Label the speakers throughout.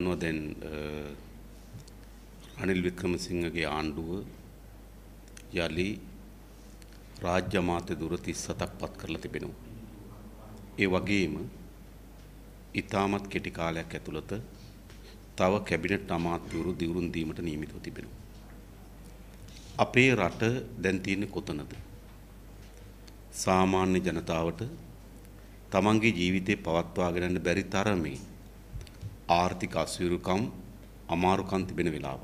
Speaker 1: නො දැන් රනිල් වික්‍රමසිංහගේ ආණ්ඩුව යළි රාජ්‍ය අමාත්‍ය දුර 37ක් පත් කරලා තිබෙනවා. ඒ වගේම ඉතාමත් කෙටි කාලයක් ඇතුළත තව කැබිනට් අමාත්‍යවරු දිවුරුම් දීමට නියමිතව තිබෙනවා. අපේ රට දැන් තියෙන්නේ කොතනද? සාමාන්‍ය ජනතාවට තමන්ගේ ජීවිතේ පවත්වාගෙන යන්න බැරි තරමේ ආර්ථික අසීරුකම් අමාරුකම් තිබෙන වෙලාව.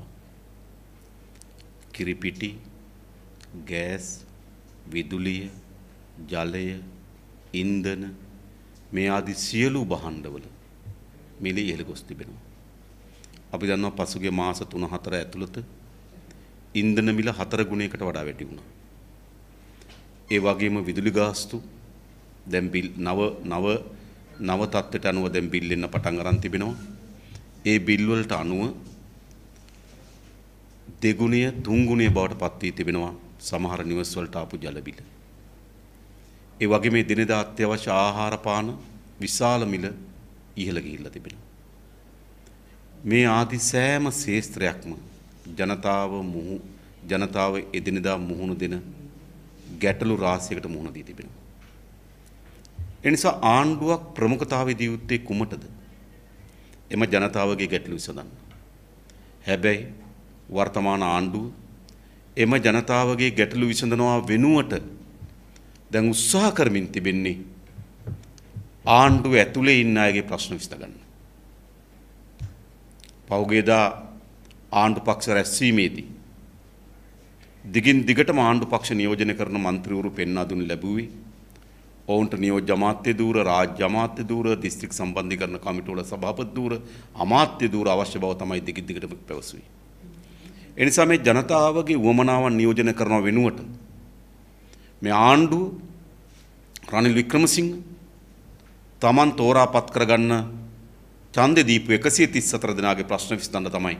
Speaker 1: කිරිපිටි, ගෑස්, විදුලිය, ජලය, ඉන්ධන මේ ආදී සියලු භාණ්ඩවල මිල ඉහළ ගොස් තිබෙනවා. අපි දන්නවා පසුගිය මාස 3-4 ඇතුළත ඉන්ධන මිල හතර ගුණයකට වඩා වැඩි වුණා. ඒ වගේම විදුලි ගාස්තු දැන් බිල් නව නව නව තත්ත්වයට අනුව දැන් බිල් එන්න පටන් අරන් තිබෙනවා. ඒ බිල් වලට අනුව දෙගුණය තුන්ගුණය බවට පත් වී තිබෙනවා සමහර නිවස් වලට ආපු ජල බිල. ඒ වගේ මේ දිනදා අත්‍යවශ්‍ය ආහාර පාන විශාල මිල ඉහළ ගිහිල්ලා තිබෙනවා. මේ ආදි සෑම ශේස්ත්‍රයක්ම ජනතාව මුහු ජනතාව එදිනෙදා මුහුණ දෙන ගැටලු රාශියකට මුහුණ දී තිබෙනවා. එනිසා ආණ්ඩුවක් ප්‍රමුඛතාවය දී යුත්තේ කුමටද? එම ජනතාවගේ ගැටලු විසඳන්න. හැබැයි වර්තමාන ආණ්ඩුව එම ජනතාවගේ ගැටලු විසඳනවා වෙනුවට දැන් උත්සාහ කරමින් තිබෙන්නේ ආණ්ඩුව ඇතුලේ ඉන්න අයගේ ප්‍රශ්න විසඳගන්න. පෞගේදා ආණ්ඩු පක්ෂ රැස්වීමේදී දිගින් දිගටම ආණ්ඩු පක්ෂ නියෝජනය කරන මන්ත්‍රීවරු පෙන්වා දුන් ලැබුවේ ඔවුන්ට නියෝජ්‍ය අමාත්‍ය ධූර රාජ්‍ය අමාත්‍ය ධූර දිස්ත්‍රික් සම්බන්ධීකරණ කමිටුවල සභාපති ධූර අමාත්‍ය ධූර අවශ්‍ය බව තමයි දිගින් දිගටම පැවසුවේ. ඒ නිසා මේ ජනතාවගේ වමනාවන් නියෝජනය කරන වෙනුවට මේ ආණ්ඩුව රනිල් වික්‍රමසිංහ තමන් තෝරාපත් කරගන්න ඡන්දෙ දීපු 134 දෙනාගේ ප්‍රශ්න විසඳන්න තමයි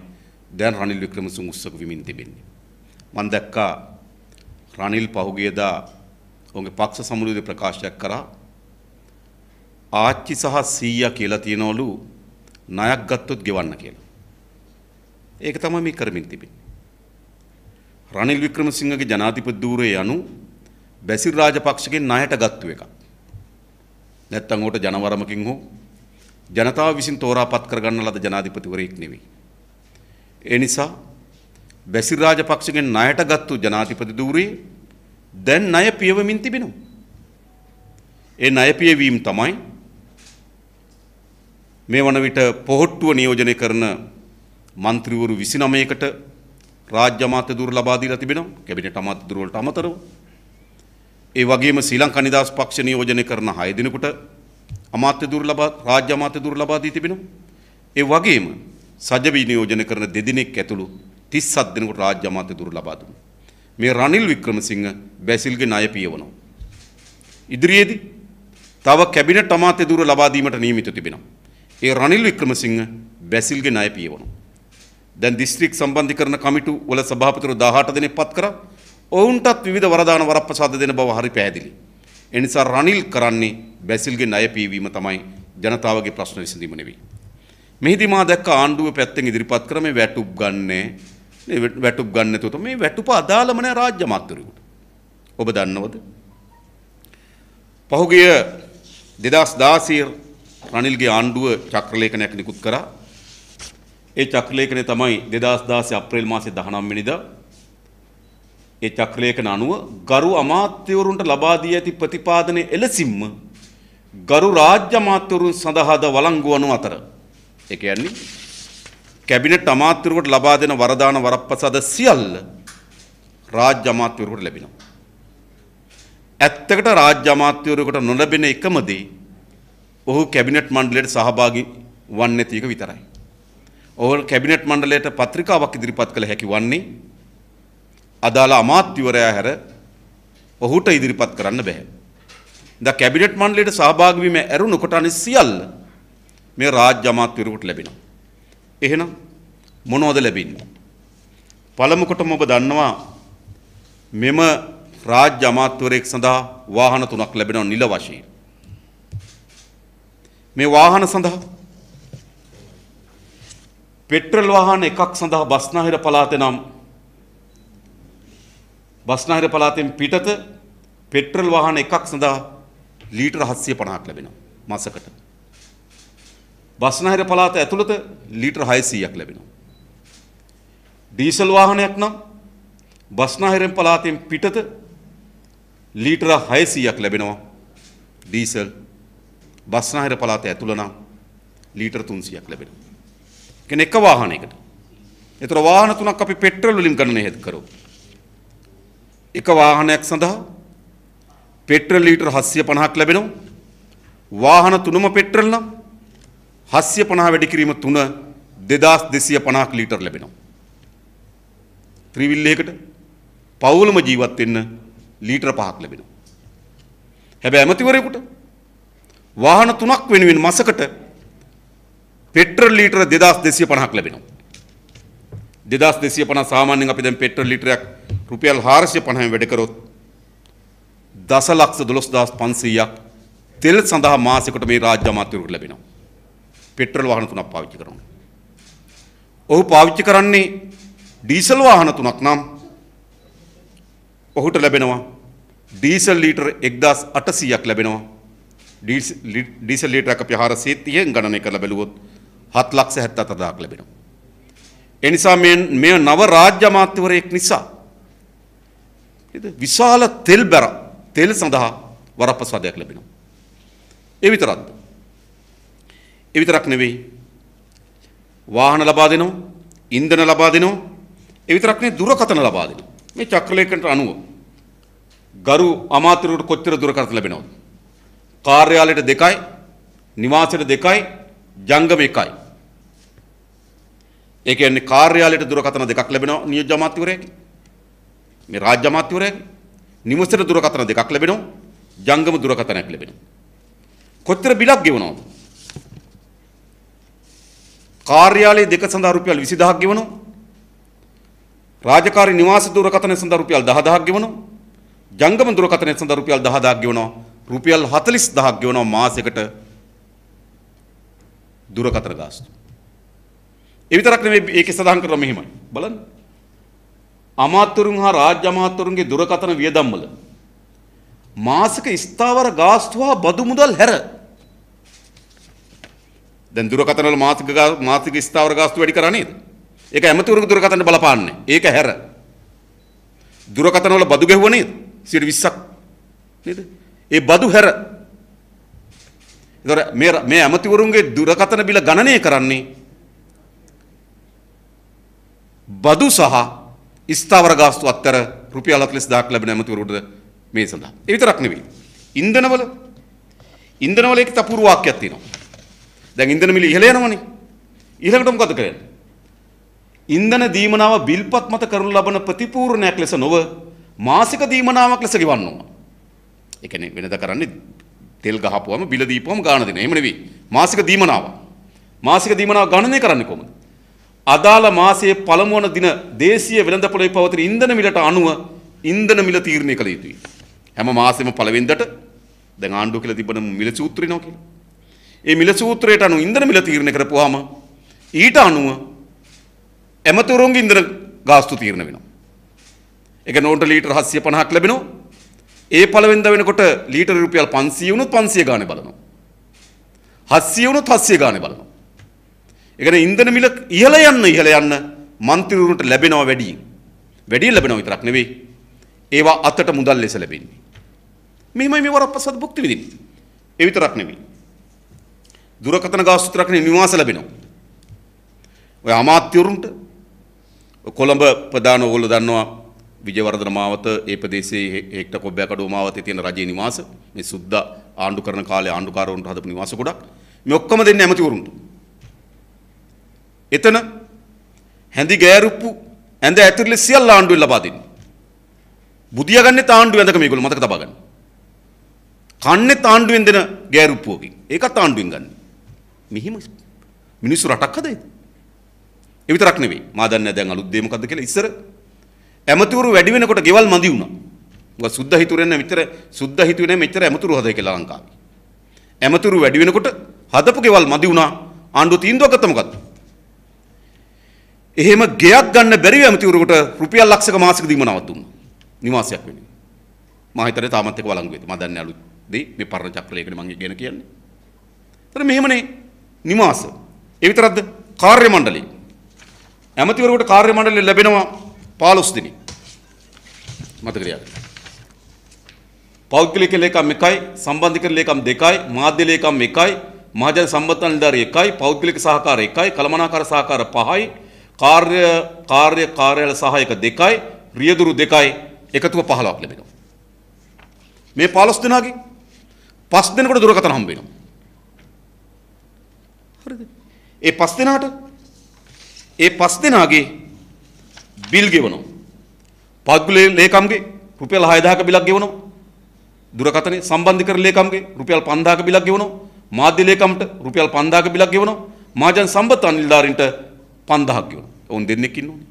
Speaker 1: දැන් රනිල් වික්‍රමසිංහ උත්සුක වෙමින් තිබෙන්නේ. මම දැක්කා රනිල් පහුගියදා ඔවුන්ගේ පක්ෂ සමුළුවේ ප්‍රකාශයක් කරා ආච්චි සහ සීයා කියලා තියනවලු ණයක් ගත්තොත් ගෙවන්න කියලා. ඒක තමයි මේ කරමින් තිබෙන්නේ. රනිල් වික්‍රමසිංහගේ ජනාධිපති ධූරය යනු බැසිල් රාජපක්ෂගෙන් ණයට ගත්තු එකක්. නැත්තම් උට ජනවරමකින් හෝ ජනතාව විසින් තෝරාපත් කරගන්න ලද ජනාධිපතිවරයෙක් නෙවෙයි. ඒ නිසා බැසිල් රාජපක්ෂගෙන් ණයට ගත්තු ජනාධිපති ධූරයේ දැන් ණය පියවමින් තිබෙනවා. ඒ ණය පියවීම තමයි මේ වන විට පොහොට්ටුව නියෝජනය කරන മന്ത്രിවරු 29කට රාජ්‍ය අමාත්‍ය දුර ලබා දීලා තිබෙනවා. කැබිනට් අමාත්‍ය දුර වලට අමතරව. ඒ වගේම ශ්‍රී ලංකා නිදහස් පක්ෂ නියෝජනය කරන 6 දිනකට අමාත්‍ය දුර ලබා රාජ්‍ය අමාත්‍ය දුර ලබා දී තිබෙනවා. ඒ වගේම සජවී නියෝජනය කරන දෙදිනෙක් ඇතුළු 37 දිනකට රාජ්‍ය අමාත්‍ය දුර ලබා දුන්නා. මේ රනිල් වික්‍රමසිංහ බැසිල්ගේ ණය පියවනවා. ඉදිරියේදී තව කැබිනට් අමාත්‍ය දුර ලබා දීමට නියමිත තිබෙනවා. ඒ රනිල් වික්‍රමසිංහ බැසිල්ගේ ණය පියවනවා. දැන් දිස්ත්‍රික් සම්බන්ධීකරණ කමිටු වල සභාපතිවරු 18 දෙනෙක් පත් කරා. ඔවුන්ටත් විවිධ වරදාන වරප්‍රසාද දෙන බව හරි පැහැදිලි. ඒ නිසා රනිල් කරන්නේ බැසිල්ගේ ණය පියවීම තමයි ජනතාවගේ ප්‍රශ්න විසඳීම නෙවෙයි. මෙහිදී මා දැක්ක ආණ්ඩුව පැත්තෙන් ඉදිරිපත් කර මේ වැටුප් ගන්නෑ වැටුප් ගන්න නැතුව මේ වැටුප අදාළම නැහැ රාජ්‍ය අමාත්‍යවරයෙකුට. ඔබ දන්නවද? පහුගිය 2016 රනිල්ගේ ආණ්ඩුව චක්‍රලේඛනයක් නිකුත් කරා. ඒ චක්‍රලේඛනය තමයි 2016 අප්‍රේල් මාසේ 19 වෙනිදා ඒ චක්‍රලේඛන අනුව ගරු අමාත්‍යවරුන්ට ලබා දී ඇති ප්‍රතිපාදනයේ එලෙසින්ම ගරු රාජ්‍ය අමාත්‍යවරුන් සඳහාද වළංගු වනු අතර ඒ කියන්නේ කැබිනට් අමාත්‍යවරුන්ට ලබා දෙන වරදාන වරප්‍රසාද සියල්ල රාජ්‍ය අමාත්‍යවරුන්ට ලැබෙනවා. ඇත්තකට රාජ්‍ය අමාත්‍යවරුන්ට නොලැබෙන එකම දේ ඔහු කැබිනට් මණ්ඩලයට සහභාගී වන්නේ නැති එක විතරයි. ඔහු කැබිනට් මණ්ඩලයට පත්‍රිකාවක් ඉදිරිපත් කළ හැකි වන්නේ අදාළ අමාත්‍යවරයා හැර ඔහුට ඉදිරිපත් කරන්න බෑ. ද කැබිනට් මණ්ඩලයට සහභාගී වීම ඇරුණු කොට අනිත් සියල්ල මේ රාජ්‍ය අමාත්‍යවරුන්ට ලැබෙනවා. එහෙනම් මොනවද ලැබෙන්නේ? පළමු කොටම ඔබ දන්නවා මෙම රාජ්‍ය අමාත්‍යවරයෙක් සඳහා වාහන තුනක් ලැබෙනවා නිල වශයෙන්. මේ වාහන සඳහා පෙට්‍රල් වාහන එකක් සඳහා බස්නාහිර පළාතේ නම් බස්නාහිර පළාතෙන් පිටත පෙට්‍රල් වාහන එකක් සඳහා ලීටර 750ක් ලැබෙනවා මාසකට. බස්නාහිර පළාත ඇතුළත ලීටර 600ක් ලැබෙනවා. ඩීසල් වාහනයක් නම් බස්නාහිරෙන් පළාතෙන් පිටත ලීටර 600ක් ලැබෙනවා. ඩීසල් බස්නාහිර පළාත ඇතුළ නම් ලීටර් 300ක් ලැබෙනවා. කියන්නේ එක වාහනයකට. ඒතර වාහන තුනක් අපි පෙට්‍රල් වලින් ගණනය හෙද කරමු. එක වාහනයක් සඳහා පෙට්‍රල් ලීටර් 750ක් ලැබෙනවා. වාහන තුනම පෙට්‍රල් නම් 750 වැඩි කිරීම තුන 2250ක් ලීටර් ලැබෙනවා. ත්‍රිවිල් එකකට පවුලම ජීවත් වෙන්න ලීටර් 5ක් ලැබෙනවා. හැබැයි ඇමතිවරයෙකුට වාහන තුනක් වෙනුවෙන් මාසකට පෙට්‍රල් ලීටර 2250ක් ලැබෙනවා. 2250 සාමාන්‍යයෙන් අපි දැන් පෙට්‍රල් ලීටරයක් රුපියල් 450න් වැඩ කරොත් දසලක්ෂ 12500ක් තෙල් සඳහා මාසෙකට මේ රාජ්‍ය අමාත්‍යවරුන්ට ලැබෙනවා. පෙට්‍රල් වාහන තුනක් පාවිච්චි කරනවා. ඔහු පාවිච්චි කරන්නේ ඩීසල් වාහන තුනක් නම් ඔහුට ලැබෙනවා ඩීසල් ලීටර් 1800ක් ලැබෙනවා. ඩීසල් ලීටරයක් අපි 430න් ගණනය කරලා බැලුවොත් 7,74,000ක් ලැබෙනවා. ඒ නිසා මේ මේ නව රාජ්‍ය අමාත්‍යවරයෙක් නිසා නේද විශාල තෙල් බර තෙල් සඳහා වරප්‍රසාදයක් ලැබෙනවා. ඒ විතරක්ද? ඒ විතරක් නෙවෙයි. වාහන ලබා දෙනවා, ඉන්ධන ලබා දෙනවා. ඒ විතරක් නෙවෙයි දුරකථන ලබා දෙනවා. මේ චක්‍රලේඛනට අනුව ගරු අමාත්‍යවරුන්ට කොච්චර දුරකථන ලැබෙනවද? කාර්යාලයට දෙකයි, නිවාසයට දෙකයි, ජංගම එකයි. ඒ කියන්නේ කාර්යාලයට දුරකථන දෙකක් ලැබෙනවා නියෝජ්‍ය අමාත්‍යවරයෙක්ගේ. මේ රාජ්‍ය අමාත්‍යවරයෙක්ගේ. නිවසට දුරකථන දෙකක් ලැබෙනවා. ජංගම දුරකථනයක් ලැබෙනවා. කොච්චර බිලක් ගෙවනවද? කාර්යාලයේ දෙක සඳහා රුපියල් 20000ක් ගෙවනවා. රාජකාරී නිවාස දුරකථනය සඳහා රුපියල් 10000ක් ගෙවනවා. ජංගම දුරකථනය සඳහා රුපියල් 10000ක් ගෙවනවා. රුපියල් 40000ක් ගෙවනවා මාසෙකට දුරකථන ගාස්තු. ඒ විතරක් නෙමෙයි ඒකේ සඳහන් කරලා මෙහිමයි. බලන්න. අමාත්‍යවරුන් හා රාජ්‍ය අමාත්‍යවරුන්ගේ දුරකථන වියදම් වල මාසික ස්ථාවර ගාස්තු හා බදු මුදල් හැර දැන් දුරකථන වල මාසික මාසික ස්ථාවර ගාස්තු වැඩි කරා නේද? ඒක ඇමතිවරුන්ගේ දුරකථනට බලපාන්නේ. ඒක හැර. දුරකථන වල බදු ගැහුවා නේද? 20ක් නේද? ඒ බදු හැර. ඒතර මේ මේ ඇමතිවරුන්ගේ දුරකථන බිල ගණනය කරන්නේ බදු සහ ස්ථාවර ගාස්තු අතර රුපියල් 40000ක් ලැබෙන ඇමතිවරුන්ට මේ සඳහා. ඒ විතරක් නෙවෙයි. ඉන්ධනවල ඉන්ධනවල එක තපුරු වාක්‍යයක් තියෙනවා. දැන් ඉන්ධන මිල ඉහළ යනවනේ. ඊළඟට මොකද කරන්නේ? ඉන්ධන දීමනාව බිල්පත් මත කරනු ලබන ප්‍රතිපූර්ණයක් ලෙස නොව මාසික දීමනාවක් ලෙස ගෙවන්න ඕන. ඒ කියන්නේ වෙනද කරන්නේ තෙල් ගහපුවම බිල දීපුවම ගාණ දෙන. එහෙම නෙවෙයි. මාසික දීමනාව. මාසික දීමනාව ගණනය කරන්නේ කොහොමද? අදාළ මාසයේ පළමු වන දින දේශීය වෙළඳපොළේ පවතින ඉන්ධන මිලට අනුව ඉන්ධන මිල තීරණය කළ යුතුයි. හැම මාසෙම පළවෙනිදට දැන් ආණ්ඩුව කියලා තිබෙන මිල සූත්‍රයනවා කියලා. ඒ මිල සූත්‍රයට අනුව ඉන්ධන මිල තීරණය කරපුවාම ඊට අනුව ඇමතුරුන්ගේ ඉන්ධන ගාස්තු තීරණය වෙනවා. ඒක නෝට ලීටර් 750ක් ලැබෙනවා. ඒ පළවෙනිදා වෙනකොට ලීටර් රුපියල් 500 වුණොත් 500 ගානේ බලනවා. 700 වුණොත් 700 ගානේ බලනවා. ඒ කියන්නේ ඉන්ධන මිල ඉහළ යන්න ඉහළ යන්න മന്ത്രിවරුන්ට ලැබෙනවා වැඩි. වැඩි ලැබෙනවා විතරක් නෙවෙයි. ඒවා අතට මුදල් ලෙස ලැබෙන්නේ. මෙහිමයි මේ වරප්‍රසාද භුක්ති විඳින්නේ. ඒ විතරක් නෙවෙයි. දුරකථන ගාස්තු විතරක් නෙවෙයි නිවාස ලැබෙනවා. ඔය අමාත්‍යවරුන්ට කොළඹ ප්‍රධාන ඕගොල්ලෝ දන්නවා විජයවර්ධන මාවත ඒ ප්‍රදේශයේ හෙක්ට කොබ්බෑකඩුව මාවතේ තියෙන රජයේ නිවාස මේ සුද්දා ආණ්ඩු කරන කාලේ ආණ්ඩුකාරවරුන්ට හදපු නිවාස ගොඩක් මේ ඔක්කොම දෙන්නේ ඇමතිවරුන්ට. එතන හැඳි ගෑරුප්පු ඇඳ ඇතුළේ සියල්ල ආණ්ඩුවෙන් ලබා දෙන්නේ. බුදියා ගන්නෙ ආණ්ඩුව ඇඳක මේගොල්ලෝ මතක තබා ගන්න. කන්නේ ආණ්ඩුවෙන් දෙන ගෑරුප්පුවකින්. ඒකත් ආණ්ඩුවෙන් ගන්න. මෙහිම මිනිස්සු රටක් හදයිද? ඒ විතරක් නෙවෙයි. මා දන්නේ දැන් අලුත් දේ මොකද්ද කියලා ඉස්සර ඇමතිවරු වැඩි වෙනකොට ගෙවල් මදි වුණා. මොකද සුද්ධ හිතුරෙන්න මෙච්චර සුද්ධ හිතුවේ නැහැ මෙච්චර ඇමතිවරු හදයි කියලා ලංකාවේ. ඇමතිවරු වැඩි වෙනකොට හදපු ගෙවල් මදි වුණා. ආණ්ඩුව තීන්දුවක් ගත්ත මොකද්ද? එහෙම ගෙයක් ගන්න බැරි ඇමතිවරකට රුපියල් ලක්ෂක මාසික දීමනාවක් දුන්නා. නිවාසයක් වෙන්නේ. මම හිතන්නේ තාමත් එක වළංගු වෙද. මම දන්නේ අලුත් දෙයි මේ පරණ චක්‍රලේඛනේ මම ඉගෙන කියන්නේ. ඒතර මෙහෙමනේ නිවාස. ඒ විතරක්ද කාර්ය මණ්ඩලය. ඇමතිවරකට කාර්ය මණ්ඩලය ලැබෙනවා 15 දිනක්. මතක තියාගන්න. පෞද්ගලික ලේකම් එකයි සම්බන්ධික ලේකම් දෙකයි මාධ්‍ය ලේකම් එකයි මහජන සම්බන්ධ නිලධාරී එකයි පෞද්ගලික සහකාර එකයි කළමනාකාර සහකාර පහයි කාර්ය කාර්ය කාර්යාල සහායක දෙකයි රියදුරු දෙකයි එකතුව 15ක් ලැබෙනවා මේ 15 දෙනාගේ පස් දෙනෙකුට දුරකථන හම්බ වෙනවා හරිද ඒ පස් දෙනාට ඒ පස් දෙනාගේ බිල් ගෙවනවා පෞද්ගලික ලේකම්ගේ රුපියල් 6000ක බිලක් ගෙවනවා දුරකථනයේ සම්බන්ධ කර ලේකම්ගේ රුපියල් 5000ක බිලක් ගෙවනවා මාධ්‍ය ලේකම්ට රුපියල් 5000ක බිලක් ගෙවනවා මහජන සම්පත් අනිල්දාරින්ට 5000ක් ගෙවනවා. ඔවුන් දෙන්නෙක් ඉන්නෝනේ.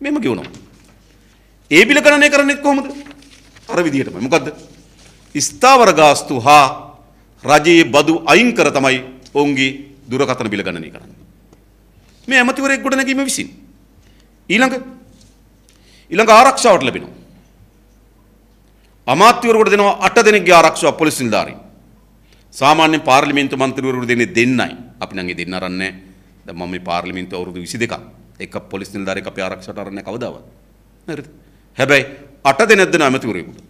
Speaker 1: මෙහෙම ගෙවනවා. ඒ බිල ගණනය කරන්නේ කොහොමද? අර විදිහටමයි. මොකද්ද? ස්ථාවර ගාස්තු හා රජයේ බදු අයින් කර තමයි ඔවුන්ගේ දුරකථන බිල ගණනය කරන්නේ. මේ ඇමතිවරයෙක් ගොඩනැගීම විසින් ඊළඟ ඊළඟ ආරක්ෂාවට ලැබෙනවා. අමාත්‍යවරකට දෙනවා අට දෙනෙක්ගේ ආරක්ෂාව පොලිස් නිලධාරීන්. සාමාන්‍යයෙන් පාර්ලිමේන්තු මන්ත්‍රීවරයෙකුට දෙන්නේ දෙන්නයි. අපි නම් ඒ දෙන්න අරන්නේ දැන් මම මේ පාර්ලිමේන්තු අවුරුදු 22ක් එක පොලිස් නිලධාරියෙක් අපේ ආරක්ෂාවට අරන්නේ කවදාවත්. හරිද? හැබැයි අට දෙනෙක් දෙන ඇමතිවරයෙකුට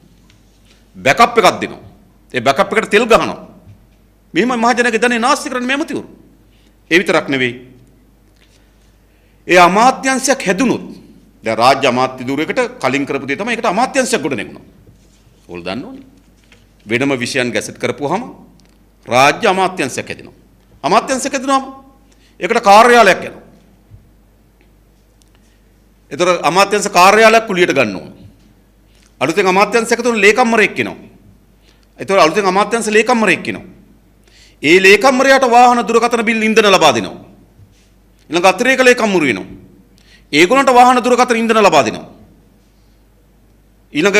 Speaker 1: බෑකප් එකක් දෙනවා. ඒ බෑකප් එකට තෙල් ගහනවා. මෙහෙම මහජනගේ ධනෙ නාස්ති කරන්නේ මේ ඇමතිවරු. ඒ විතරක් නෙවෙයි. ඒ අමාත්‍යංශයක් හැදුනොත් දැන් රාජ්‍ය අමාත්‍ය ධූරයකට කලින් කරපු දේ තමයි ඒකට අමාත්‍යංශයක් ගොඩ නැගුණා. ඕල් දන්න ඕනේ. වෙනම විෂයන් ගැසට් කරපුවාම රාජ්‍ය අමාත්‍යංශයක් හැදෙනවා. අමාත්‍යංශයක් හැදුනම ඒකට කාර්යාලයක් යනවා. ඒතර අමාත්‍යංශ කාර්යාලයක් කුලියට ගන්න ඕන. අලුතෙන් අමාත්‍යංශයක තුන ලේකම්වරයෙක් එනවා. ඒතර අලුතෙන් අමාත්‍යංශ ලේකම්වරයෙක් එනවා. ඒ ලේකම්වරයාට වාහන දුරකථන බිල් ඉන්ධන ලබා දෙනවා. ඊළඟ අතිරේක ලේකම්වරු වෙනවා. ඒගොල්ලන්ට වාහන දුරකථන ඉන්ධන ලබා දෙනවා. ඊළඟ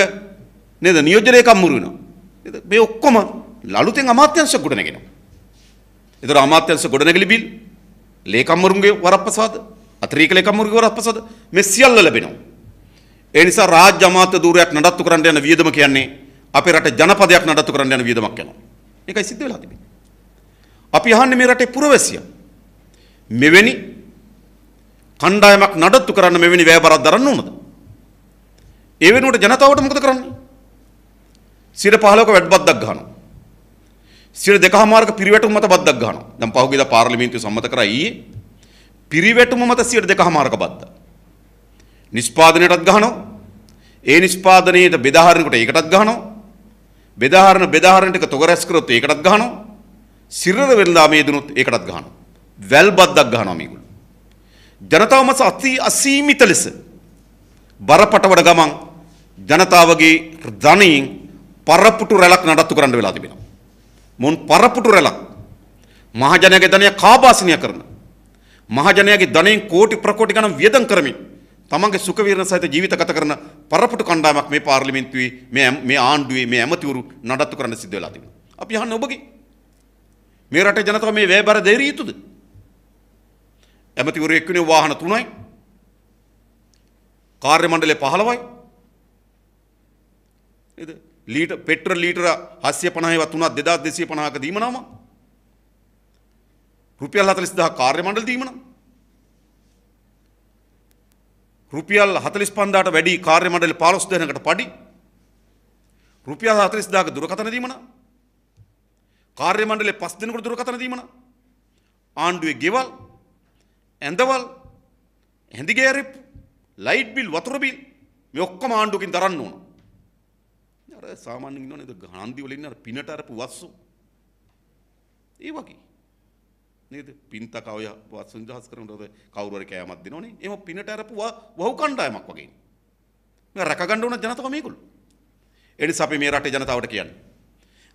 Speaker 1: නේද නියෝජ්‍ය ලේකම්වරු වෙනවා. නේද මේ ඔක්කොම අලුතෙන් අමාත්‍යංශ ගොඩ නැගෙනවා. ඒතර අමාත්‍යංශ ගොඩ නැගිලි බිල් ලේකම්වරුන්ගේ වරප්‍රසාද අතිරේක ලේකම්වරුන්ගේ වරප්‍රසාද මේ සියල්ල ලැබෙනවා. ඒ නිසා රාජ්‍ය අමාත්‍ය ධූරයක් නඩත්තු කරන්න යන වියදම කියන්නේ අපේ රටේ ජනපදයක් නඩත්තු කරන්න යන වියදමක් යනවා. ඒකයි සිද්ධ වෙලා තිබෙන්නේ. අපි අහන්නේ මේ රටේ පුරවැසියා මෙවැනි කණ්ඩායමක් නඩත්තු කරන්න මෙවැනි වැයබරක් දරන්න ඕනද? ඒ වෙනුවට ජනතාවට මොකද කරන්නේ? සිර 15ක වැඩ බද්දක් ගන්නවා. සිර දෙකමාරක පිරිවැටුම් මත බද්දක් ගන්නවා. දැන් පහුගියදා පාර්ලිමේන්තුව සම්මත කරා ඊයේ පිරිවැටුම මත සිර දෙකමාරක බද්ද. නිෂ්පාදනයටත් ගහනවා. ඒ නිෂ්පාදනයේට බෙදාහරිනකොට ඒකටත් ගහනවා. බෙදාහරන බෙදාහරන ටික තොග රැස් කරොත් ඒකටත් ගහනවා. සිරර වෙනදා මේ දුනොත් ඒකටත් ගහනවා. වැල් බද්දක් ගහනවා මේගොල්ලෝ. ජනතාව මත අති අසීමිත ලෙස බරපටවඩ ගමන් ජනතාවගේ ධනයෙන් පරපුටු රැලක් නඩත්තු කරන්න වෙලා තිබෙනවා. මුන් පරපුටු රැලක් මහජනයාගේ ධනය කාබාසිනිය කරන මහජනයාගේ ධනයෙන් කෝටි ප්‍රකෝටි ගණන් වියදම් කරමින් තමන්ගේ සුඛ විහරණ සහිත ජීවිත ගත කරන පරපුටු කණ්ඩායමක් මේ පාර්ලිමේන්තුවේ මේ මේ ආණ්ඩුවේ මේ ඇමතිවරු නඩත්තු කරන්න සිද්ධ වෙලා තිබෙනවා. අපි අහන්නේ ඔබගේ මේ රටේ ජනතාව මේ වැයබර දෙරිය යුතුද? ඇමතිවරු එක්කනේ වාහන 3යි. කාර්ය මණ්ඩලය 15යි. නේද? ලීටර් පෙට්‍රල් ලීටර 750වත් තුනක් 2250ක දීමනම රුපියල් 40000 කාර්ය මණ්ඩල දීමන රුපියල් 45000ට වැඩි කාර්ය මණ්ඩල 15 දෙනෙකුට පඩි රුපියල් 40000ක දුරකථන දීමන කාර්ය මණ්ඩලයේ 5 දෙනෙකුට දුරකථන දීමන. ආණ්ඩුවේ ගෙවල් ඇඳවල් හැඳිගෑරෙප් ලයිට් බිල් වතුර බිල් මේ ඔක්කොම ආණ්ඩුවකින් දරන්න ඕන. අර සාමාන්‍යයෙන් ඉන්නවනේ නේද ගාන්ධි වල ඉන්න අර පිනට අරපු වස්සු ඒ වගේ. නේද? පින්තක ඔය වස්සු නිදහස් කරනකොට කවුරු හරි කෑමක් දෙනවනේ. එහෙම පිනට අරපු වහු කණ්ඩායමක් වගේ. මේ රැක ගන්න ඕන ජනතාව මේගොල්ලෝ. ඒ නිසා අපි මේ රටේ ජනතාවට කියන්නේ.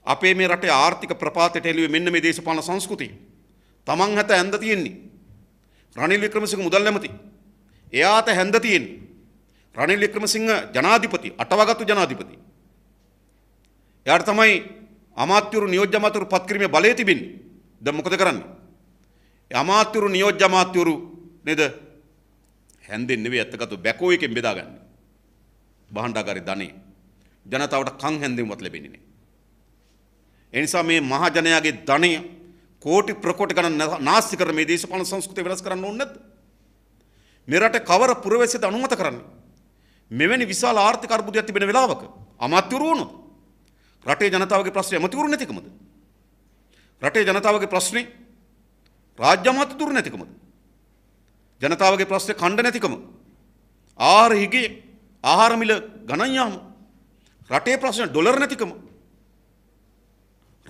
Speaker 1: අපේ මේ රටේ ආර්ථික ප්‍රපාතයට එළුවේ මෙන්න මේ දේශපාලන සංස්කෘතිය තමන් හැත ඇඳ තියෙන්නේ රනිල් වික්‍රමසිංහ මුදල් ඇමති එයාට හැඳ තියෙන්නේ රනිල් වික්‍රමසිංහ ජනාධිපති අටවගත්තු ජනාධිපති එයාට තමයි අමාත්‍යවරු නියෝජ්‍ය අමාත්‍යවරු පත් කිරීමේ බලය තිබෙන්නේ. දැන් මොකද කරන්නේ? ඒ අමාත්‍යවරු නියෝජ්‍ය අමාත්‍යවරු නේද? හැන්දෙන් නෙවෙයි ඇත්තකතු බැකෝ එකෙන් බෙදාගන්නේ. භාණ්ඩාගාරේ ධනෙ ජනතාවට කන් හැන්දෙන්වත් ලැබෙන්නේ නැහැ. ඒ නිසා මේ මහජනයාගේ ධනය කෝටි ප්‍රකෝටි ගණන් නාස්ති කරන මේ දේශපාලන සංස්කෘතිය වෙනස් කරන්න ඕනේ නැද්ද? මේ රටේ කවර පුරවැසියද අනුමත කරන්නේ? මෙවැනි විශාල ආර්ථික අර්බුදයක් තිබෙන වෙලාවක අමාත්‍යවරු වුණොත් රටේ ජනතාවගේ ප්‍රශ්නේ ඇමතිවරු නැතිකමද? රටේ ජනතාවගේ ප්‍රශ්නේ රාජ්‍ය අමාත්‍යවරු නැතිකමද? ජනතාවගේ ප්‍රශ්නේ ඛණ්ඩ නැතිකම ආහාර හිගේ ආහාර මිල ගණන් යාම රටේ ප්‍රශ්න ඩොලර් නැතිකම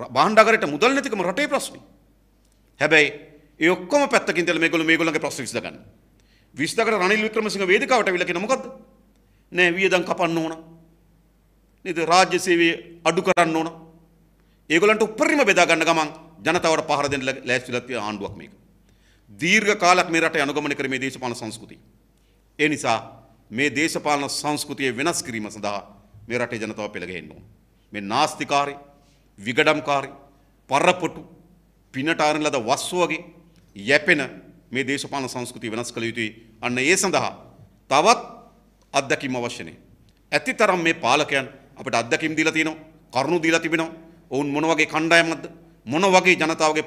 Speaker 1: බාණ්ඩාගාරයට මුදල් නැතිකම රටේ ප්‍රශ්නේ හැබැයි ඒ ඔක්කොම පැත්තකින් තියලා මේගොල්ලෝ මේගොල්ලන්ගේ ප්‍රශ්න විසඳ ගන්න. විසඳකට රනිල් වික්‍රමසිංහ වේදිකාවට අවිලා කියන මොකද්ද? නෑ වියදම් කපන්න ඕන. නේද? රාජ්‍ය සේවය අඩු කරන්න ඕන. ඒගොල්ලන්ට උපරිම බෙදා ගන්න ගමන් ජනතාවට පහර දෙන්න ලෑස්තිලා තියෙන ආණ්ඩුවක් මේක. දීර්ඝ කාලයක් මේ රට අනුගමනය කර මේ දේශපාලන සංස්කෘතිය. ඒ නිසා මේ දේශපාලන සංස්කෘතිය වෙනස් කිරීම සඳහා මේ රටේ ජනතාව පෙළගැහෙන්න ඕන. මේ නාස්තිකාරී, විගඩම්කාරී, පරපොටු පිනට අරන ලද වස්ස වගේ යැපෙන මේ දේශපාලන සංස්කෘතිය වෙනස් කළ යුතුයි. අන්න ඒ සඳහා තවත් අත්දැකීම් අවශ්‍යනේ. ඇති තරම් මේ පාලකයන් අපිට අත්දැකීම් දීලා තියෙනවා, කරුණු දීලා තිබෙනවා. ඔවුන් මොන වගේ කණ්ඩායමක්ද? මොන වගේ ජනතාවගේ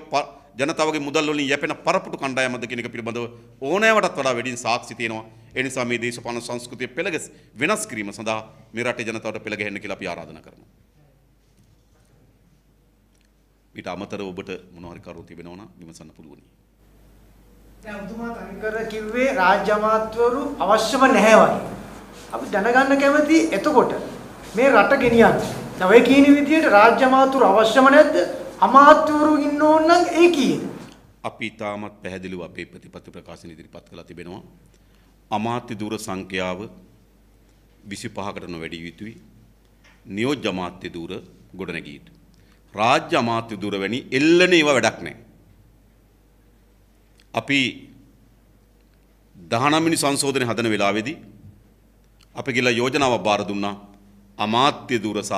Speaker 1: ජනතාවගේ මුදල් වලින් යැපෙන පරපුටු කණ්ඩායමක්ද කියන එක පිළිබඳව ඕනෑවටත් වඩා වැඩින් සාක්ෂි තියෙනවා. ඒ නිසා මේ දේශපාලන සංස්කෘතිය පෙළගස් වෙනස් කිරීම සඳහා මේ රටේ ජනතාවට පෙළ ගැහෙන්න කියලා අපි ආරාධනා කරනවා. ඊට අමතරව ඔබට මොනවාරි කරුණු තිබෙනවා නම් විමසන්න පුළුවනි.
Speaker 2: දැන් ඔබතුමා තනිකර කිව්වේ රාජ්‍ය අමාත්‍යවරු අවශ්‍යම නැහැ වගේ. අපි දැනගන්න කැමති එතකොට මේ රට ගෙනියන්න. දැන් ඔය කියන විදිහට රාජ්‍ය අමාත්‍යවරු අවශ්‍යම නැද්ද? අමාත්‍යවරු ඉන්න ඕන නම් ඒ කීයද?
Speaker 1: අපි තාමත් පැහැදිලිව අපේ ප්‍රතිපත්ති ප්‍රකාශන ඉදිරිපත් කළා තිබෙනවා. අමාත්‍ය දුර සංඛ්‍යාව 25කට නොවැඩිය යුතුයි. නියෝජ්‍ය අමාත්‍ය දුර ගොඩනැගිය යුතුයි. රාජ්‍ය අමාත්‍ය දුර වැනි එල්ලන ඒවා වැඩක් නැහැ. අපි 19 වෙනි සංශෝධනය හදන වෙලාවේදී අපි ගිහලා යෝජනාවක් බාර දුන්නා අමාත්‍ය දුර සහ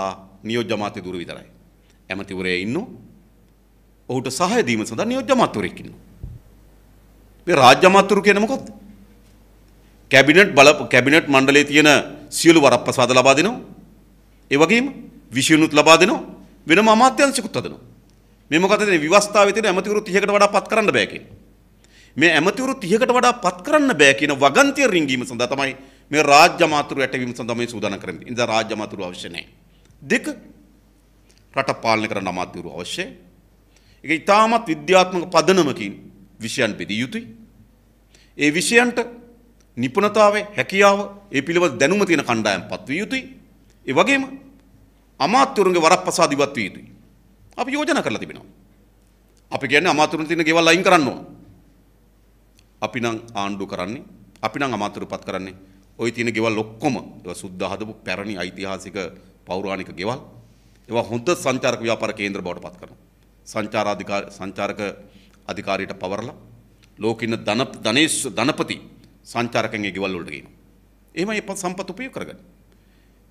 Speaker 1: නියෝජ්‍ය අමාත්‍ය දුර විතරයි. ඇමතිවරයා ඉන්නෝ ඔහුට සහාය දීම සඳහා නියෝජ්‍ය අමාත්‍යවරයෙක් ඉන්නවා. මේ රාජ්‍ය අමාත්‍යවරු කියන්නේ මොකක්ද? කැබිනට් බල කැබිනට් මණ්ඩලයේ තියෙන සියලු වරප්‍රසාද ලබා දෙනවා. ඒ වගේම විෂයනුත් ලබා දෙනවා. වෙනම අමාත්‍යංශිකුත් හදනවා. මේ මොකද මේ විවස්ථාවේ තියෙන ඇමතිවරු 30කට වඩා පත් කරන්න බෑ කියන්නේ. මේ ඇමතිවරු 30කට වඩා පත් කරන්න බෑ කියන වගන්තිය රිංගීම සඳහා තමයි මේ රාජ්‍ය අමාත්‍යවරු ඇටවීම සඳහා මේ සූදානම් කරන්නේ. ඉතින් රාජ්‍ය අමාත්‍යවරු අවශ්‍ය නැහැ. දෙක රට පාලනය කරන්න අමාත්‍යවරු අවශ්‍යයි. ඒක ඉතාමත් විද්‍යාත්මක පදනමකින් විෂයන් බෙදිය යුතුයි. ඒ විෂයන්ට නිපුණතාවය හැකියාව ඒ පිළිබඳ දැනුම තියෙන කණ්ඩායම් පත්විය යුතුයි. ඒ වගේම අමාත්‍යවරුන්ගේ වරප්‍රසාද ඉවත් විය යුතුයි. අපි යෝජනා කරලා තිබෙනවා. අපි කියන්නේ අමාත්‍යවරුන් තියෙන ගෙවල් අයින් කරන්න ඕන. අපි නම් ආණ්ඩු කරන්නේ අපි නම් අමාත්‍යවරුපත් කරන්නේ ওই තියෙන ගෙවල් ඔක්කොම ඒවා සුද්ධ හදපු පැරණි ඓතිහාසික පෞරාණික ගෙවල්. ඒවා හොඳ සංචාරක ව්‍යාපාර කේන්ද්‍ර බවට පත් කරනවා. සංචාර අධිකාර සංචාරක අධිකාරියට පවරලා ලෝකින්න ධන ධනේශ ධනපති සංචාරකයන්ගේ ගෙවල් වලට ගේනවා. එහෙමයි සම්පත් උපයෝග කරගන්න.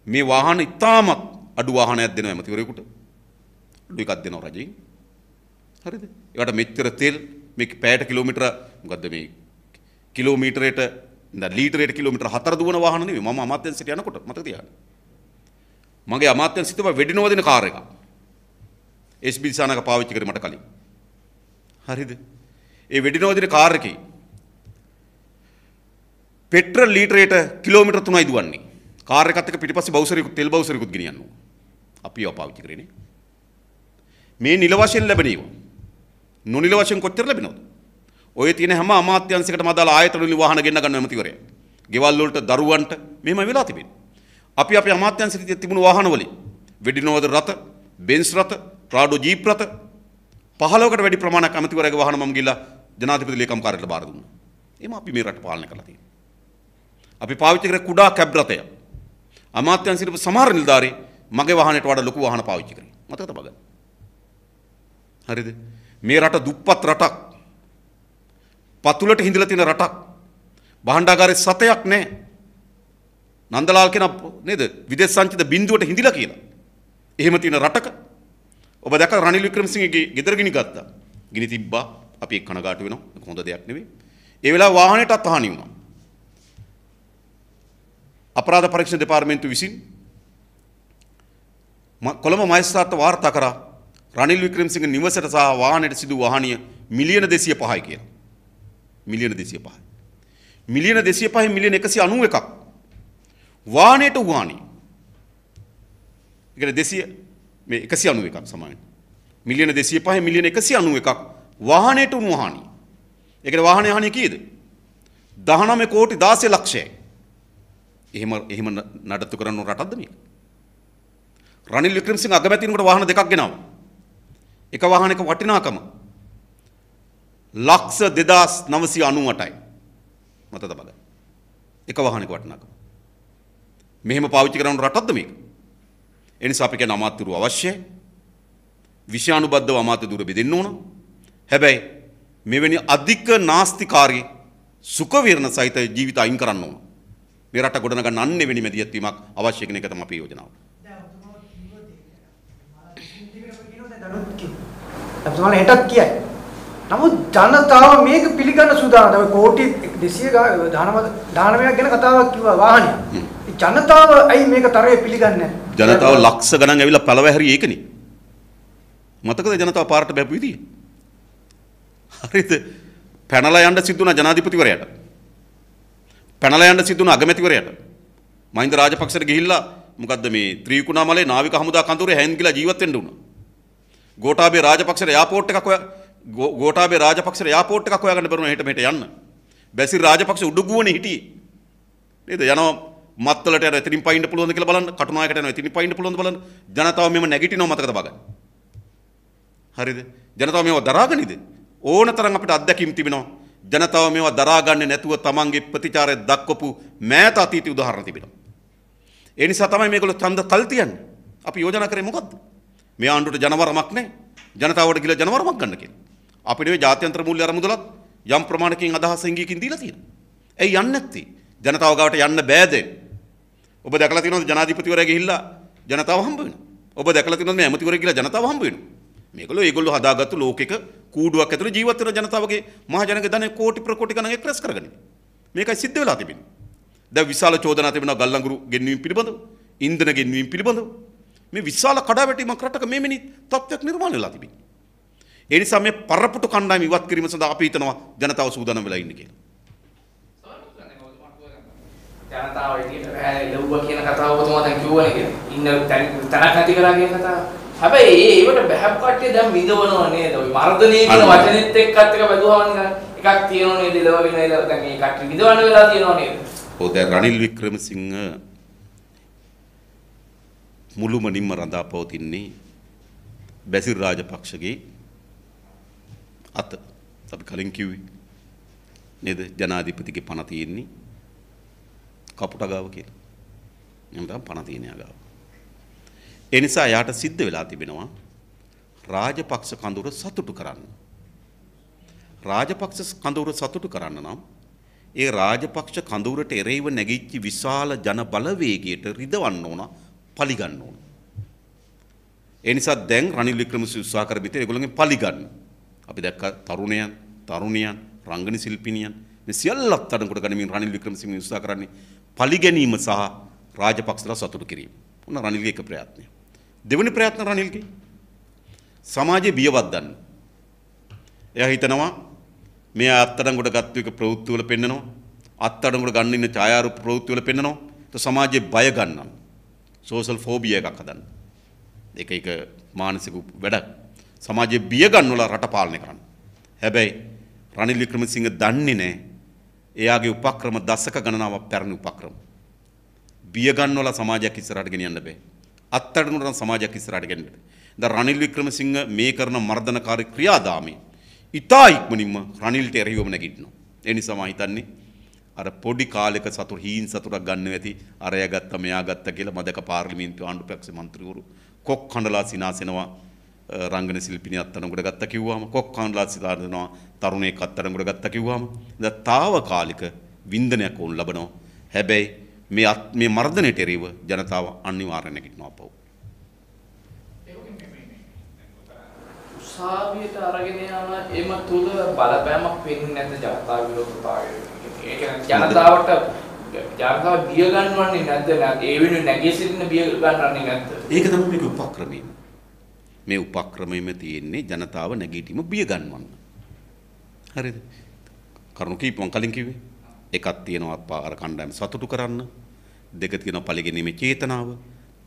Speaker 1: මේ වාහන ඉතාමත් අඩු වාහනයක් දෙනවා ඇමතිවරයෙකුට. අඩු එකක් දෙනවා රජයෙන්. හරිද? ඒකට මෙච්චර තෙල් මේ පැයට කිලෝමීටර මොකද්ද මේ කිලෝමීටරයට දැන් ලීටරයට කිලෝමීටර 4 දුවන වාහන නෙවෙයි මම අමාත්‍යංශයට යනකොට මතක තියාගන්න. මගේ අමාත්‍යංශිත වෙඩි නොවදින කාර් එකක්. SB දිසානක පාවිච්චි කරේ මට කලින්. හරිද? ඒ වෙඩි නොවදින කාර් එකේ පෙට්‍රල් ලීටරයට කිලෝමීටර් 3යි දුවන්නේ. කාර් එකත් එක්ක පිටිපස්සේ බවුසරයකුත් තෙල් බවුසරයකුත් ගෙනියන්න ඕන. අපි ඒවා පාවිච්චි කරේනේ. මේ නිල වශයෙන් ලැබෙන ඒවා. නොනිල වශයෙන් කොච්චර ලැබෙනවද? ඔය තියෙන හැම අමාත්‍යංශයකටම අදාළ ආයතන වලින් වාහන ගෙන්න ගන්න ඇමතිවරයා. ගෙවල් වලට දරුවන්ට මෙහෙම වෙලා තිබෙනවා. අපි අපේ අමාත්‍යංශයේ තිබුණු වාහන වලින් වෙඩිනෝද රථ, බෙන්ස් රථ, ප්‍රාඩෝ ජීප් රථ 15කට වැඩි ප්‍රමාණයක් ඇමතිවරයාගේ වාහන මම ගිහලා ජනාධිපති ලේකම් කාර්යාලයට බාර දුන්නා. එහෙම අපි මේ රට පාලනය කරලා තියෙනවා. අපි පාවිච්චි කරේ කුඩා කැබ් රථය. අමාත්‍යංශයේ සමහර නිලධාරී මගේ වාහනයට වඩා ලොකු වාහන පාවිච්චි කරේ. මතකද බලන්න. හරිද? මේ රට දුප්පත් රටක්. පතුලට හිඳලා තියෙන රටක්. භාණ්ඩාගාරේ සතයක් නැහැ. නන්දලාල් කියන නේද? විදේශ සංචිත බිඳුවට හිඳිලා කියලා. එහෙම තියෙන රටක ඔබ දැක රනිල් වික්‍රමසිංහගේ ගෙදර ගිනි ගත්තා. ගිනි තිබ්බා. අපි එක් කනගාටු වෙනවා. හොඳ දෙයක් නෙවෙයි. ඒ වෙලාව වාහනයටත් හානි වුණා. අපරාධ පරීක්ෂණ දෙපාර්තමේන්තුව විසින් ම- කොළඹ මහේස්ත්‍රාත් වාර්තා කරා රනිල් වික්‍රමසිංහ නිවසට සහ වාහනයට සිදු වාහනිය මිලියන 205යි කියලා. මිලියන 205යි. මිලියන 205 මිලියන 191ක්. වාහනයට වාහනිය. ඒ කියන්නේ 200 මේ 191ක් සමානයි. මිලියන 205 මිලියන 191ක් වාහනයට උණු වාහනිය. ඒ කියන්නේ වාහනේ හානිය කීයද? 19 කෝටි 16 ලක්ෂයයි. එහෙම එහෙම න- නඩත්තු කරන රටක්ද මේක? රනිල් වික්‍රමසිංහ අගමැතිනකට වාහන දෙකක් ගෙනාවා. එක වාහනයක වටිනාකම ලක්ෂ 2998යි. මතද බලන්න. එක වාහනයක වටිනාකම. මෙහෙම පාවිච්චි කරන රටක්ද මේක? ඒ නිසා අපි කියන අමාත්‍යරු අවශ්‍යයි. විෂයානුබද්ධව අමාත්‍ය දුර බෙදෙන්න ඕන. හැබැයි මෙවැනි අධික නාස්තිකාරී සුඛ විහරණ සහිත ජීවිත අයින් කරන්න ඕන. මේ රට ගොඩනගන්න අන්න එවැනි මැදිහත්වීමක් අවශ්‍ය කියන එක තමයි අපේ යෝජනාව.
Speaker 2: දැන් ඔබතුමා කිව්වොත් ඒක දැනුත් කිව්වා. ඔබතුමාලා හෙටත් කියයි. නමුත් ජනතාව මේක පිළිගන්න සූදානම්. දැන් කෝටි 200 ගා- දානම දානමයක් ගැන කතාවක් කිව්වා වාහනය. ජනතාව ඇයි මේක තරයේ පිළිගන්නේ?
Speaker 1: ජනතාව ලක්ෂ ගණන් ඇවිල්ලා පළව හැරි ඒකනේ. මතකද ජනතාව පාරට බැපු විදිය? හරිද? පැනලා යන්න සිද්ධ වුණා ජනාධිපතිවරයාට. පැනලා යන්න සිද්ධ වුණා අගමැතිවරයාට. මහින්ද රාජපක්ෂට ගිහිල්ලා මොකද්ද මේ ත්‍රිකුණාමලේ නාවික හමුදා කඳවුරේ හැන්ගිලා ජීවත් වෙන්න උනා. ගෝඨාභය රාජපක්ෂට එයාපෝට් එකක් හොයා ගෝ- ගෝඨාභය රාජපක්ෂට එයාපෝට් එකක් හොයාගන්න බැරුණා හෙට මෙහෙට යන්න. බැසිල් රාජපක්ෂ උඩුගුවනේ හිටියේ. නේද? යනවා මත්තලට යන එතනින් පයින්න පුළුවන්ද කියලා බලන්න. කටුනායකට යනවා එතනින් පයින්න පුළුවන්ද බලන්න. ජනතාව මෙම නැගිටිනව මතකද බගන්න. හරිද? ජනතාව මේව දරාගනිද? ඕන තරම් අපිට අත්දැකීම් තිබෙනවා. ජනතාව මේව දරාගන්නේ නැතුව තමන්ගේ ප්‍රතිචාරය දක්වපු මෑත අතීත උදාහරණ තිබෙනවා. ඒ නිසා තමයි මේගොල්ලෝ ඡන්ද කල් තියන්නේ. අපි යෝජනා කරේ මොකද්ද? මේ ආණ්ඩුවට ජනවරමක් නැහැ. ජනතාවට කියලා ජනවරමක් ගන්න කියලා. අපිට මේ ජාත්‍යන්තර මූල්‍ය අරමුදලත් යම් ප්‍රමාණකින් අදහස් ඉංගියකින් දීලා තියෙනවා. ඇයි යන්නේ නැත්තේ? ජනතාව ගාවට යන්න බෑද? ඔබ දැකලා තියෙනවද ජනාධිපතිවරයා ගිහිල්ලා ජනතාව හම්බ වෙනවා. ඔබ දැකලා තියෙනවද මේ ඇමතිවරයා ගිහිල්ලා ජනතාව හම්බ වෙනවා. මේගොල්ලෝ ඒගොල්ලෝ හදාගත්තු ලෝකෙක කූඩුවක් ඇතුළේ ජීවත් වෙන ජනතාවගේ මහජනක ධනෙ කෝටි ප්‍රකෝටි ගණන් එක්රැස් කරගන්නේ. මේකයි සිද්ධ වෙලා තිබෙන්නේ. දැන් විශාල චෝදනා තිබෙනවා ගල්ලංගුරු ගෙන්වීම පිළිබඳව, ඉන්ධන ගෙන්වීම පිළිබඳව. මේ විශාල කඩාවැටීමක් රටක මේ මෙනි තත්ත්වයක් නිර්මාණය වෙලා තිබෙනවා. ඒ නිසා මේ පරපුටු කණ්ඩායම ඉවත් කිරීම සඳහා අපි හිතනවා ජනතාව සූදානම් වෙලා ඉන්න කියලා.
Speaker 3: ජනතාව එළියට බෑ ලැබුවා කියන කතාව ඔබතුමා දැන් කිව්වනේ කියලා. ඉන්න තැන- තැනක් නැති කරා කියන කතාව. හැබැයි ඒ ඒවට බහැප් කට්ටිය දැන් විඳවනව නේද? ඔය මර්ධනය කියන. වචනෙත් එක්කත් එක බැලුවම නිකන් එකක් තියෙනව නේද? ඉලවගෙන ඉලව දැන් මේ කට්ටිය විඳවන්න වෙලා තියෙනව නේද?
Speaker 1: ඔව් දැන් රනිල් වික්‍රමසිංහ මුළුමනින්ම රඳා පවතින්නේ බැසිල් රාජපක්ෂගේ අත අපි කලින් කිව්වේ නේද ජනාධිපතිගේ පණ තියෙන්නේ කපුට ගාව කියලා. එහෙනම් තමයි පණ තියෙන යා ගාව. ඒ නිසා යාට සිද්ධ වෙලා තිබෙනවා රාජපක්ෂ කඳුර සතුටු කරන්න. රාජපක්ෂ කඳවුර සතුටු කරන්න නම් ඒ රාජපක්ෂ කඳවුරට එරෙහිව නැගිච්ච විශාල ජන බලවේගයට රිදවන්න ඕන, පලිගන්න ඕන. ඒ නිසා දැන් රනිල් වික්‍රමසිංහ උත්සාහ කර පිටේ ඒගොල්ලන්ගේ පලිගන්න. අපි දැක්ක තරුණයන්, තරුණියන්, රංගන ශිල්පිනියන් මේ සියල්ලත් අඩංගුවට ගනිමින් රනිල් වික්‍රමසිංහ උත්සාහ කරන්නේ පලිගැනීම සහ රාජපක්ෂලා සතුටු කිරීම. උන රනිල්ගේ එක ප්‍රයත්නය. දෙවෙනි ප්‍රයත්න රනිල්ගේ සමාජයේ බියවත් ගන්න. එයා හිතනවා මේ අත්අඩංගුවට ගත්තු එක ප්‍රවෘත්ති වල පෙන්නනවා අත්අඩංගුවට ගන්න ඉන්න ඡායාරූප ප්‍රවෘත්ති වල පෙන්නනවා તો සමාජයේ බය ගන්නවා සෝෂල් ෆෝබියා එකක් හදන්න. ඒක එක මානසික වැඩක්. සමාජයේ බිය ගන්නවලා රට පාලනය කරන්න. හැබැයි රනිල් වික්‍රමසිංහ දන්නේ නැහැ. එයාගේ උපක්‍රම දශක ගණනාවක් පැරණි උපක්‍රම. බිය ගන්නවලා සමාජයක් ඉස්සරහට ගෙනියන්න බෑ. අත්අඩංගුවට නම් සමාජයක් ඉස්සරහට ගෙනියන්න බෑ. දැන් රනිල් වික්‍රමසිංහ මේ කරන මර්ධනකාරී ක්‍රියාදාමයේ. ඉතා ඉක්මනින්ම රනිල්ට එරෙහිවම නැගිටිනවා. ඒ නිසා මම හිතන්නේ අර පොඩි කාලෙක සතුරු හීන් සතුරක් ගන්න ඇති අරය ගත්ත මෙයා ගත්ත කියලා මදක පාර්ලිමේන්තු ආණ්ඩුපක්ෂ මන්ත්‍රීවරු කොක් කණ්ඩලා සිනාසෙනවා අ, රංගන ශිල්පිනිය අත්අඩංගුවට ගත්ත කිව්වම කොක් කණ්ඩලා සිනාසෙනවා තරුණයෙක් අත්අඩංගුවට ගත්ත කිව්වම දැන් తాවකාලික වින්දනයක් වුන් ලබනවා. හැබැයි මේ අත්- මේ මර්ධනයට එරෙහිව ජනතාව අනිවාර්යයෙන් නැගිටිනවා අපව.
Speaker 3: උසාවියට අරගෙන යන එම තුල බලපෑමක් වෙන්නේ නැද්ද ජනතා විරෝධතාවය? ඒ කියන්නේ ජනතාවට ජනතාව බිය ගන්නවන්නේ නැද්ද? නැත්නම් ඒ වෙනුවෙන් නැගී සිටින්න බිය ගන්නවන්නේ නැද්ද?
Speaker 1: ඒක තමයි මේක උපක්‍රමය. මේ උපක්‍රමයේම තියෙන්නේ ජනතාව නැගීටීම බිය ගන්නවන්න. හරිද? කරුණු කීපයක් කලින් කිව්වේ. එකක් තියෙනවා අර කණ්ඩායම සතුටු කරන්න. දෙක තියෙනවා පරිගැනීමේ චේතනාව.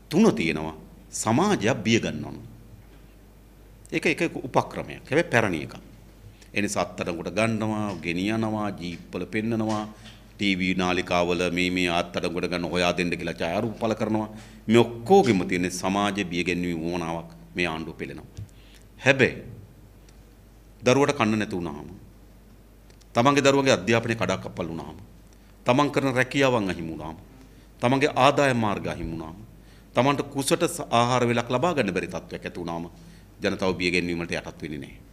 Speaker 1: තුන තියෙනවා සමාජය බිය ගන්නවන්න. ඒක එක උපක්‍රමයක්. හැබැයි පැරණි එකක්. එනිසා අත්අඩංගුවට ගන්නවා, ගෙනියනවා, ජීප්වල පෙන්නනවා, ටීවී නාලිකාවල මේ මේ අත්අඩංගුවට ගන්න හොයා දෙන්න කියලා ඡායාරූප පළ කරනවා. මේ ඔක්කොගෙම තියෙන සමාජයේ බිය ගැන්වීම වමනාවක් මේ ආණ්ඩුව පෙළෙනවා. හැබැයි දරුවට කන්න නැති වුණාම තමන්ගේ දරුවගේ අධ්‍යාපනය කඩාකප්පල් වුණාම තමන් කරන රැකියාවන් අහිමි වුණාම තමන්ගේ ආදායම් මාර්ග අහිමි වුණාම තමන්ට කුසට ආහාර වේලක් ලබා ගන්න බැරි තත්ත්වයක් ඇති වුණාම ජනතාව බිය ගැන්වීමට යටත් වෙන්නේ නැහැ.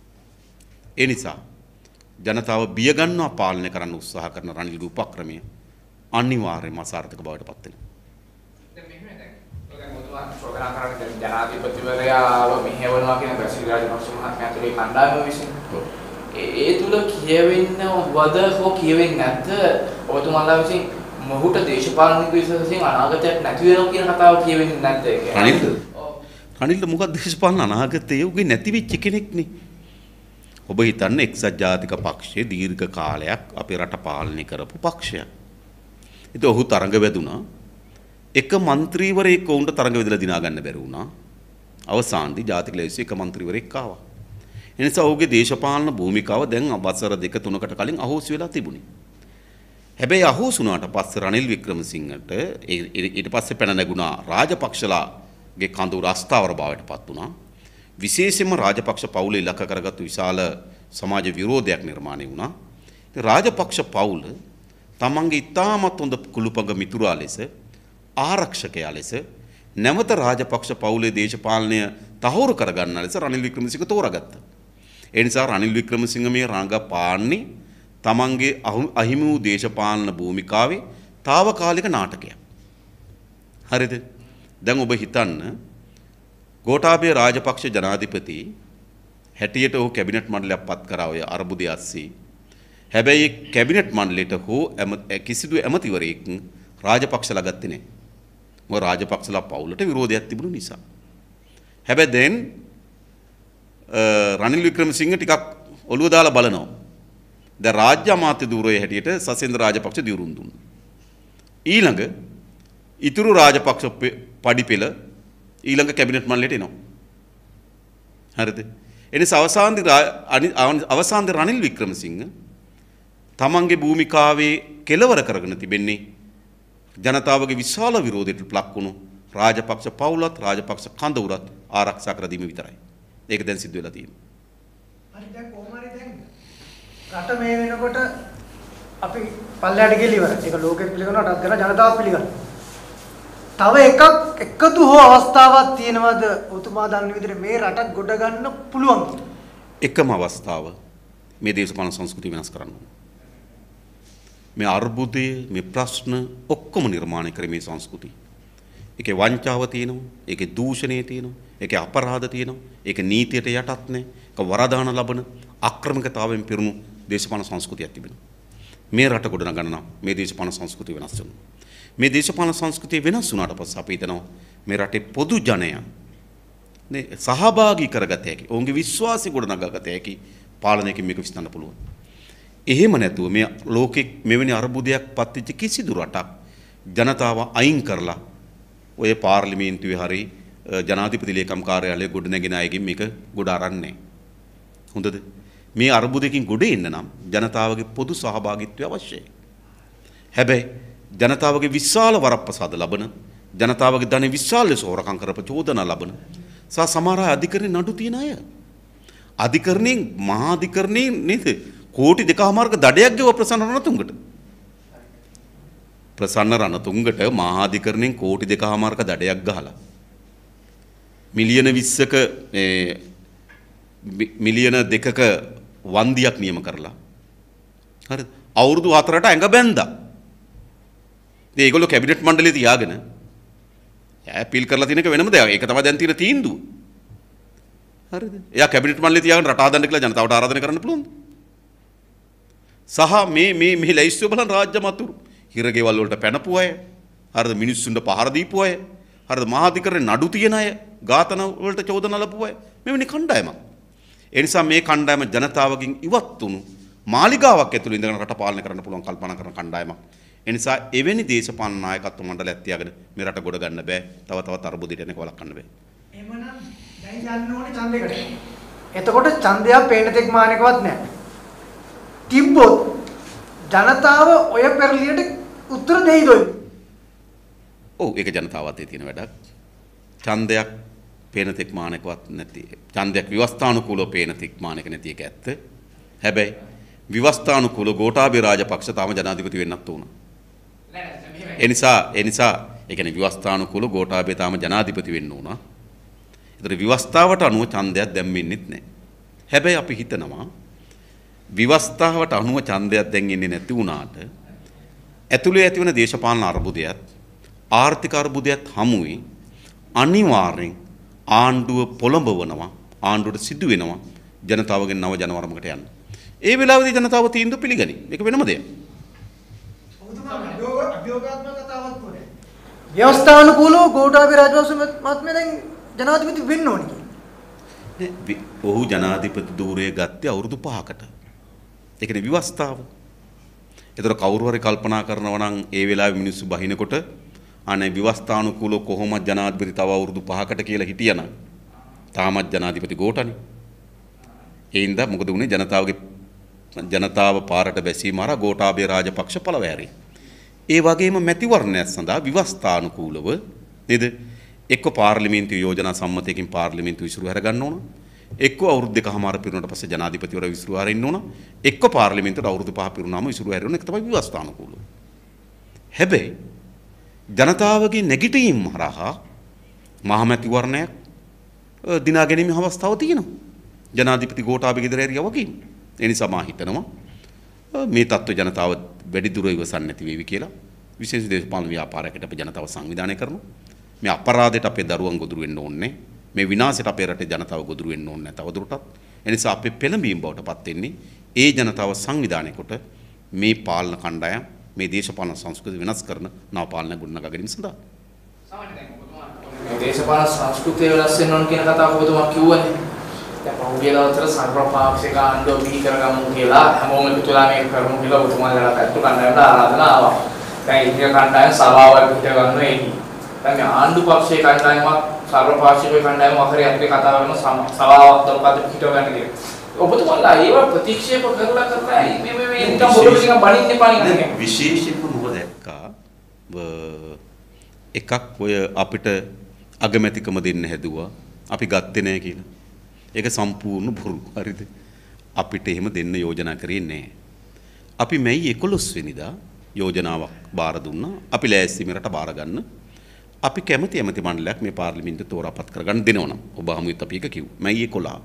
Speaker 1: ඒ නිසා ජනතාව බිය ගන්නවා පාලනය කරන්න උත්සාහ කරන රනිල් උපක්‍රමය අනිවාර්යයෙන්ම අසාර්ථක බවට පත් වෙනවා.
Speaker 3: දැන් මෙහෙම දැන් චෝදනා කරන්නේ දැන් ජනාධිපතිවරයාව මෙහෙවනවා කියන බැසිල් රාජපක්ෂ මහත්මයා තුළේ කණ්ඩායම විසින් ඒ තුල කියවෙන්න වද හෝ කියවෙන්නේ නැද්ද ඔබතුමාලා විසින් මොහුට දේශපාලනික විශ්වාසයෙන් අනාගතයක් නැති වෙනවා කියන කතාව කියවෙන්නේ නැද්ද ඒක?
Speaker 1: රනිල්ද?
Speaker 3: ඔව්.
Speaker 1: රනිල්ට මොකක්ද දේශපාලන අනාගතයේ උගේ නැති වෙච්ච කෙනෙක්නේ. ඔබ හිතන්න එක්සත් ජාතික පක්ෂයේ දීර්ඝ කාලයක් අපේ රට පාලනය කරපු පක්ෂයක්. ඉතින් ඔහු තරඟ වැදුනා. එක മന്ത്രിවරයෙක් වුණට තරඟ වැදලා දිනා ගන්න බැරි වුණා. අවසානයේ ජාතික ලේසිය එක മന്ത്രിවරයෙක් ආවා. එනිසා ඔහුගේ දේශපාලන භූමිකාව දැන් අවසර දෙක තුනකට කලින් අහෝසි වෙලා තිබුණේ. හැබැයි අහෝසි වුණාට පස්සේ රනිල් වික්‍රමසිංහට ඊට පස්සේ පැන නැගුණා රාජපක්ෂලාගේ කඳුර අස්ථාවර භාවයට පත් වුණා. විශේෂයෙන්ම රාජපක්ෂ පවුල ඉලක්ක කරගත්තු විශාල සමාජ විරෝධයක් නිර්මාණය වුණා. ඉතින් රාජපක්ෂ පවුල තමන්ගේ ඉතාමත් හොඳ කුළුපඟ මිතුරා ලෙස ආරක්ෂකයා ලෙස නැවත රාජපක්ෂ පවුලේ දේශපාලනය තහවුරු කරගන්න ලෙස රනිල් වික්‍රමසිංහ තෝරාගත්තා. ඒ නිසා රනිල් වික්‍රමසිංහ මේ රංගපාන්නේ තමන්ගේ අහු- අහිමි වූ දේශපාලන භූමිකාවේ తాවකාලික නාටකයක්. හරිද? දැන් ඔබ හිතන්න ගෝඨාභය රාජපක්ෂ ජනාධිපති හැටියට ඔහු කැබිනට් මණ්ඩලයක් පත් කරා ඔය අර්බුදය අස්සේ. හැබැයි ඒ කැබිනට් මණ්ඩලයට හෝ ඇම- ඇ- කිසිදු ඇමතිවරයෙක් රාජපක්ෂලා ගත්තේ නැහැ. මොකද රාජපක්ෂලා පවුලට විරෝධයක් තිබුණු නිසා. හැබැයි දැන් අ, රනිල් වික්‍රමසිංහ ටිකක් ඔළුව දාලා බලනවා. දැන් රාජ්‍ය අමාත්‍ය ධූරයේ හැටියට සසේන්ද්‍ර රාජපක්ෂ දියුරුම් දුන්නා. ඊළඟ ඉතුරු රාජපක්ෂ පෙ- පඩිපෙළ ඊළඟ කැබිනට් මණ්ඩලයට එනවා. හරිද? එනිසා අවසාන්දි රා- අනි- අවන- අවසාන්දි රනිල් වික්‍රමසිංහ තමන්ගේ භූමිකාවේ කෙලවර කරගෙන තිබෙන්නේ ජනතාවගේ විශාල විරෝධයට ලක් වුණු රාජපක්ෂ පවුලත් රාජපක්ෂ කඳවුරත් ආරක්ෂා කර දීම විතරයි. ඒක දැන් සිද්ධ වෙලා තියෙනවා.
Speaker 2: හරි දැන් කොහොම හරි දැන් රට මේ වෙනකොට අපි පල්ලයට ගිහලා ඉවරයි. ඒක ලෝකෙත් පිළිගන්නවා රටත් කරලා ජනතාව පිළිගන්නවා. තව එකක් එකතු හෝ අවස්ථාවක් තියෙනවද උතුමා දන්න විදිහට මේ රටක් ගොඩ ගන්න පුළුවන් කියලා?
Speaker 1: එකම අවස්ථාව මේ දේශපාලන සංස්කෘතිය වෙනස් කරන්න ඕන. මේ අර්බුදය, මේ ප්‍රශ්න ඔක්කොම නිර්මාණය කරේ මේ සංස්කෘතිය. ඒකේ වංචාව තියෙනවා, ඒකේ දූෂණය තියෙනවා, ඒකේ අපරාධ තියෙනවා, ඒක නීතියට යටත් නැහැ. ඒක වරදාන ලබන අක්‍රමිකතාවයෙන් පිරුණු දේශපාලන සංස්කෘතියක් තිබෙනවා. මේ රට ගොඩනගන්න නම් මේ දේශපාලන සංස්කෘතිය වෙනස් වෙනවා. මේ දේශපාලන සංස්කෘතිය වෙනස් වුණාට පස්සේ අපි හිතනවා මේ රටේ පොදු ජනයා නේ සහභාගී කරගත හැකි. ඔවුන්ගේ විශ්වාසය ගොඩනගාගත හැකි පාලනයකින් මේක විශ්ඳන්න පුළුවන්. එහෙම නැතුව මේ ලෝකෙ මෙවැනි අර්බුදයක් පත්වෙච්ච කිසිදු රටක් ජනතාව අයින් කරලා ඔය පාර්ලිමේන්තුවේ හරි අ, ජනාධිපති ලේකම් කාර්යාලය ගොඩනැගෙන අයගෙන් මේක ගොඩ අරන්නේ. හොඳද? මේ අර්බුදකින් ගොඩ එන්න නම් ජනතාවගේ පොදු සහභාගීත්වය අවශ්‍යයි. හැබැයි ජනතාවගේ විශාල වරප්‍රසාද ලබන ජනතාවගේ ධනෙ විශාල ලෙස හොරකම් කරප චෝදනා ලබන සහ සමහර අය අධිකරණේ නඩු තියන අය. අධිකරණයෙන් මහා අධිකරණයෙන් නේද? කෝටි දෙකමාරක දඩයක් ගෙව ප්‍රසන්න රණතුංගට. ප්‍රසන්න රණතුංගට මහා අධිකරණයෙන් කෝටි දෙකමාරක දඩයක් ගහලා. මිලියන 20ක මේ මි- මිලියන දෙකක වන්දියක් නියම කරලා. හරිද? අවුරුදු 4ට ඇඟ බැන්දා. ඉතින් ඒගොල්ලෝ කැබිනට් මණ්ඩලයේ තියාගෙන ඈ පිල් කරලා තියෙනක වෙනම දෙයක්. ඒක තමයි දැන් තියෙන තීන්දුව. හරිද? එයා කැබිනට් මණ්ඩලයේ තියාගෙන රට හදන්න කියලා ජනතාවට ආරාධනා කරන්න පුළුවන්ද? සහ මේ මේ මේ ලැයිස්තුව බලන් රාජ්‍ය මතුරු හිරගෙවල් වලට පැනපු අය, හරිද මිනිස්සුන්ට පහර දීපු අය, හරිද මහාධිකරණේ නඩු තියන අය, ඝාතන වලට චෝදනා ලැබුව අය. මෙවැනි කණ්ඩායමක්. ඒ නිසා මේ කණ්ඩායම ජනතාවගෙන් ඉවත් වුණු මාලිගාවක් ඇතුළේ ඉඳගෙන රට පාලනය කරන්න පුළුවන් කල්පනා කරන කණ්ඩායමක්. ඒ නිසා එවැනි දේශපාලන නායකත්ව මණ්ඩලයක් තියාගෙන මේ රට ගොඩ ගන්න බෑ. තව තවත් අර්බුදයට එනක වළක්වන්න බෑ.
Speaker 2: එහෙමනම් දැන් යන්න ඕනේ ඡන්දයකට. එතකොට ඡන්දයක් පේන තෙක් මානකවත් නැහැ. තිබ්බොත් ජනතාව ඔය පෙරලියට උත්තර දෙයිද ඔය?
Speaker 1: ඔව් ඒක ජනතාව අතේ තියෙන වැඩක්. ඡන්දයක් පේන තෙක් මානකවත් නැති. ඡන්දයක් විවස්ථානුකූලව පේන තෙක් මානක නැති එක ඇත්ත. හැබැයි විවස්ථානුකූල ගෝඨාභය රාජපක්ෂ තාම ජනාධිපති වෙන්නත් උනා.
Speaker 3: නෑ නෑ මෙහෙමයි.
Speaker 1: ඒ නිසා ඒ නිසා ඒ කියන්නේ විවස්ථානුකූල ගෝඨාභය තාම ජනාධිපති වෙන්න උනා. ඒතර විවස්ථාවට අනුව ඡන්දයක් දැම්වෙන්නෙත් නැහැ. හැබැයි අපි හිතනවා විවස්ථාවට අනුව ඡන්දයක් දැන් එන්නේ නැති වුණාට ඇතුළේ ඇතිවන දේශපාලන අර්බුදයත් ආර්ථික අර්බුදයත් හමුවේ අනිවාර්යෙන් ආණ්ඩුව පොළඹවනවා ආණ්ඩුවට සිදු වෙනවා ජනතාවගෙන් නව ජනවරමකට යන්න. ඒ වෙලාවේදී ජනතාව තීන්දුව පිළිගනි. මේක වෙනම දෙයක්.
Speaker 2: ඔබතුමා ව්‍යවස්ථානුකූලව ගෝඨාභය රාජපක්ෂ මහත්මයා දැන් ජනාධිපති වෙන්න ඕනේ කියලා.
Speaker 1: නේ, වි- ඔහු ජනාධිපති ධූරය ගත්තේ අවුරුදු 5කට. ඒ කියන්නේ විවස්ථාව. ඒතර කවුරු හරි කල්පනා කරනවා නම් ඒ වෙලාවේ මිනිස්සු බහිනකොට අනේ විවස්ථානුකූලව කොහොමද ජනාධිපති තව අවුරුදු 5කට කියලා හිටියනම් තාමත් ජනාධිපති ගෝඨනේ. ඒ හින්දා මොකද වුනේ ජනතාවගේ ජනතාව පාරට බැසීම හරහා ගෝඨාභය රාජපක්ෂ පළවෑරේ. ඒ වගේම මැතිවරණයක් සඳහා විවස්ථානුකූලව නේද? එක්ක පාර්ලිමේන්තු යෝජනා සම්මතයකින් පාර්ලිමේන්තු විසිරු හැර ගන්න ඕන. එක්ක අවුරුදු දෙකමාර පිරුණාට පස්සේ ජනාධිපතිවරයා විසිරු හරින්න ඕන. එක්ක පාර්ලිමේන්තුවට අවුරුදු පහ පිරුණාම විසිරු හැරෙන්න එක තමයි විවස්ථානුකූලව. හැබැයි ජනතාවගේ නැගිටීම් හරහා මහමැතිවරණයක් අ, දිනා ගැනීමේ අවස්ථාව තියෙනවා. ජනාධිපති ගෝඨාභය ගෙදර ඇරියා වගේ. ඒ නිසා මා හිතනවා අ, මේ තත්ත්ව ජනතාව වැඩිදුර ඉවසන්නේ නැති වේවි කියලා. විශේෂ දේශපාලන ව්‍යාපාරයකට අපි ජනතාව සංවිධානය කරනවා. මේ අපරාධයට අපේ දරුවන් ගොදුරු වෙන්න ඕනේ. මේ විනාශයට අපේ රටේ ජනතාව ගොදුරු වෙන්න ඕනේ නැහැ තවදුරටත්. ඒ නිසා අපේ පෙළඹීම් බවට පත් වෙන්නේ ඒ ජනතාව සංවිධානය කොට මේ පාලන කණ්ඩායම් මේ දේශපාලන සංස්කෘතිය වෙනස් කරන නව පාලන ගොඩනගා ගැනීම සඳහා.
Speaker 3: සාමාන්‍ය දැන් ඔබතුමා මේ දේශපාලන සංස්කෘතිය වෙනස් වෙන්න ඕන කියන කතාව ඔබතුමා කිව්වනේ. දැන් පහුගිය දවස්වල සර්වපාක්ෂික ආණ්ඩුව බිහි කරගමු කියලා හැමෝම එකතු වෙලා මේක කරමු කියලා ඔබතුමාලා පැත්ත කණ්ඩායමට ආරාධනා ආවා. දැන් ඉන්දියා කණ්ඩායම සභාවල් පිට ගන්න එන්නේ. දැන් මේ ආණ්ඩු පක්ෂයේ කණ්ඩායමක් සර්වපාක්ෂික කණ්ඩායම අතරේ අපේ වෙන සම- සභාවක් දොරකඩ පිට ගන්න කියලා. ඔබතුමාලා ඒව ප්‍රතික්ෂේප කරලා කරලා මේ මේ මේ නිකන් බොරු ටිකක් බණින්න එපා නිකන්.
Speaker 1: විශේෂයෙන්ම මොකද දැක්කා එකක් ඔය අපිට අගමැතිකම දෙන්න හැදුවා අපි ගත්තේ නැහැ කියලා. ඒක සම්පූර්ණ බොරු. හරිද? අපිට එහෙම දෙන්න යෝජනා කරේ නැහැ. අපි මැයි 11 වෙනිදා යෝජනාවක් බාර දුන්නා. අපි ලෑස්ති මෙරට බාර ගන්න. අපි කැමති ඇමති මණ්ඩලයක් මේ පාර්ලිමේන්තුව තෝරාපත් කරගන්න දෙනවනම් ඔබ හමුවෙත් අපි එක කිව්. මැයි 11.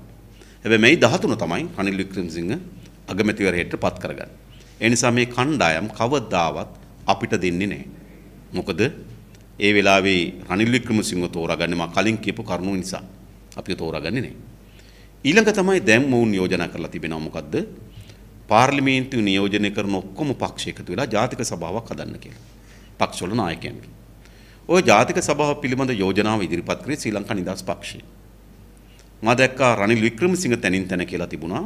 Speaker 1: හැබැයි මැයි 13 තමයි රනිල් වික්‍රමසිංහ අගමැතිවරයෙක්ට පත් කරගන්නේ. ඒ නිසා මේ කණ්ඩායම් කවදාවත් අපිට දෙන්නේ නැහැ. මොකද ඒ වෙලාවේ රනිල් වික්‍රමසිංහ තෝරාගන්නේ මා කලින් කියපු කරුණු නිසා. අපි තෝරාගන්නේ නැහැ. ඊළඟ තමයි දැන් මොවුන් යෝජනා කරලා තිබෙනවා මොකද්ද? පාර්ලිමේන්තු නියෝජනය කරන ඔක්කොම පක්ෂ එකතු වෙලා ජාතික සභාවක් හදන්න කියලා. පක්ෂවල නායකයන්ගේ. ওই ජාතික සභාව පිළිබඳ යෝජනාව ඉදිරිපත් කරේ ශ්‍රී ලංකා නිදහස් පක්ෂය. මා දැක්කා රනිල් වික්‍රමසිංහ තැනින් තැන කියලා තිබුණා.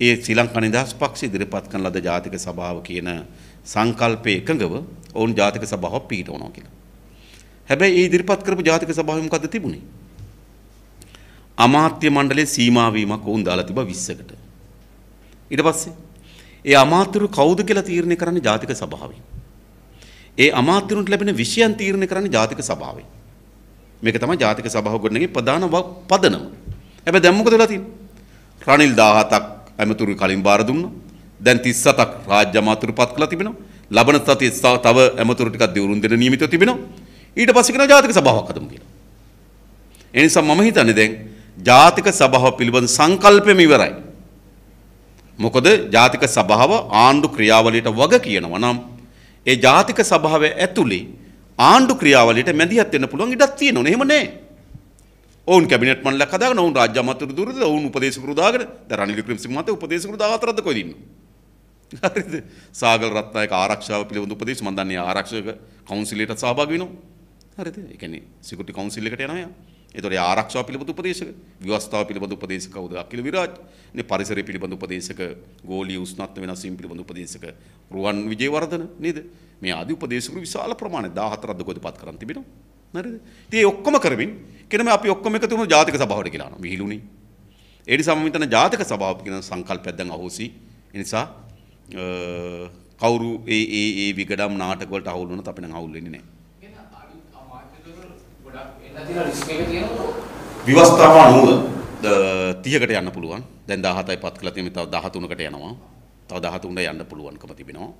Speaker 1: ඒ ශ්‍රී ලංකා නිදහස් පක්ෂය ඉදිරිපත් කරන ලද ජාතික සභාව කියන සංකල්පයේ එකඟව ඔවුන් ජාතික සභාවක් පිහිටවනවා කියලා. හැබැයි ඒ ඉදිරිපත් කරපු ජාතික සභාවෙ මොකද්ද තිබුණේ? අමාත්‍ය මණ්ඩලයේ සීමා වීමක් වුන් දාලා තිබා 20කට. ඊට පස්සේ ඒ අමාත්‍යරු කවුද කියලා තීරණය කරන්නේ ජාතික සභාවෙන්. ඒ අමාත්‍යරුන්ට ලැබෙන විෂයන් තීරණය කරන්නේ ජාතික සභාවෙන්. මේක තමයි ජාතික සභාව ගොඩනගේ ප්‍රධාන ව- පදනම. හැබැයි දැන් මොකද වෙලා තියෙන්නේ? රනිල් 17ක් ඇමතුරු කලින් බාර දුන්නා. දැන් 37ක් රාජ්‍ය අමාත්‍යරු පත් කළා තිබෙනවා. ලබන සතියේ ස- තව ඇමතුරු ටිකක් දිවුරුම් දෙන්න නියමිතව තිබෙනවා. ඊට පස්සේ කියනවා ජාතික සභාවක් හදමු කියලා. ඒ නිසා මම හිතන්නේ දැන් ජාතික සභාව පිළිබඳ සංකල්පෙම ඉවරයි. මොකද ජාතික සභාව ආණ්ඩු ක්‍රියාවලියට වග කියනවා නම් ඒ ජාතික සභාව ඇතුලේ ආණ්ඩු ක්‍රියාවලියට මැදිහත් වෙන්න පුළුවන් ඉඩක් තියෙනවනේ. එහෙම නැහැ. ඔවුන් කැබිනට් මණ්ඩලයක් හදාගෙන ඔවුන් රාජ්‍ය අමාත්‍යවරු දුරද ඔවුන් උපදේශකරු දාගෙන දැන් රනිල් වික්‍රමසිංහ මහත්තයා උපදේශකරු 14ක්ද කොහෙද ඉන්නේ? හරිද? සාගල රත්නායක ආරක්ෂාව පිළිබඳ උපදේශ මම දන්නේ ආරක්ෂක කවුන්සිලයට සහභාගී වෙනවා. හරිද? ඒ කියන්නේ සිකියුරිටි කවුන්සිල් එකට යනවා යා. ඒතකොට ඒ ආරක්ෂාව පිළිබඳ උපදේශක, ව්‍යවස්ථාව පිළිබඳ උපදේශක කවුද? අකිල විරාජ්. නේ පරිසරය පිළිබඳ උපදේශක, ගෝලීය උෂ්ණත්ව වෙනස් වීම පිළිබඳ උපදේශක රුවන් විජේවර්ධන නේද? මේ ආදි උපදේශකරු විශාල ප්‍රමාණයක් 14ක් දකෝදපත් කරන් තිබෙනවා. හරිද? ඉතින් ඒ ඔක්කොම කරමින් කෙනම අපි ඔක්කොම එකතු වුණු ජාතික සභාවට කියලා යනවා. විහිළුනේ. ඒ නිසා මම හිතන ජාතික සභාව කියන සංකල්පයක් දැන් අහෝසි. ඒ නිසා කවුරු ඒ ඒ ඒ විගඩම් නාටක වලට අවුල් වුණත් අපි නම් අවුල් වෙන්නේ නැහැ.
Speaker 3: එන අලුත් අමාත්‍යවරු ගොඩක් එන්න තියෙන රිස්ක් එක තියෙනවා.
Speaker 1: විවස්ථාව අනුව 30කට යන්න පුළුවන්. දැන් 17යි පත් කළා තියෙන්නේ තව 13කට යනවා. තව 13ට යන්න පුළුවන්කම තිබෙනවා.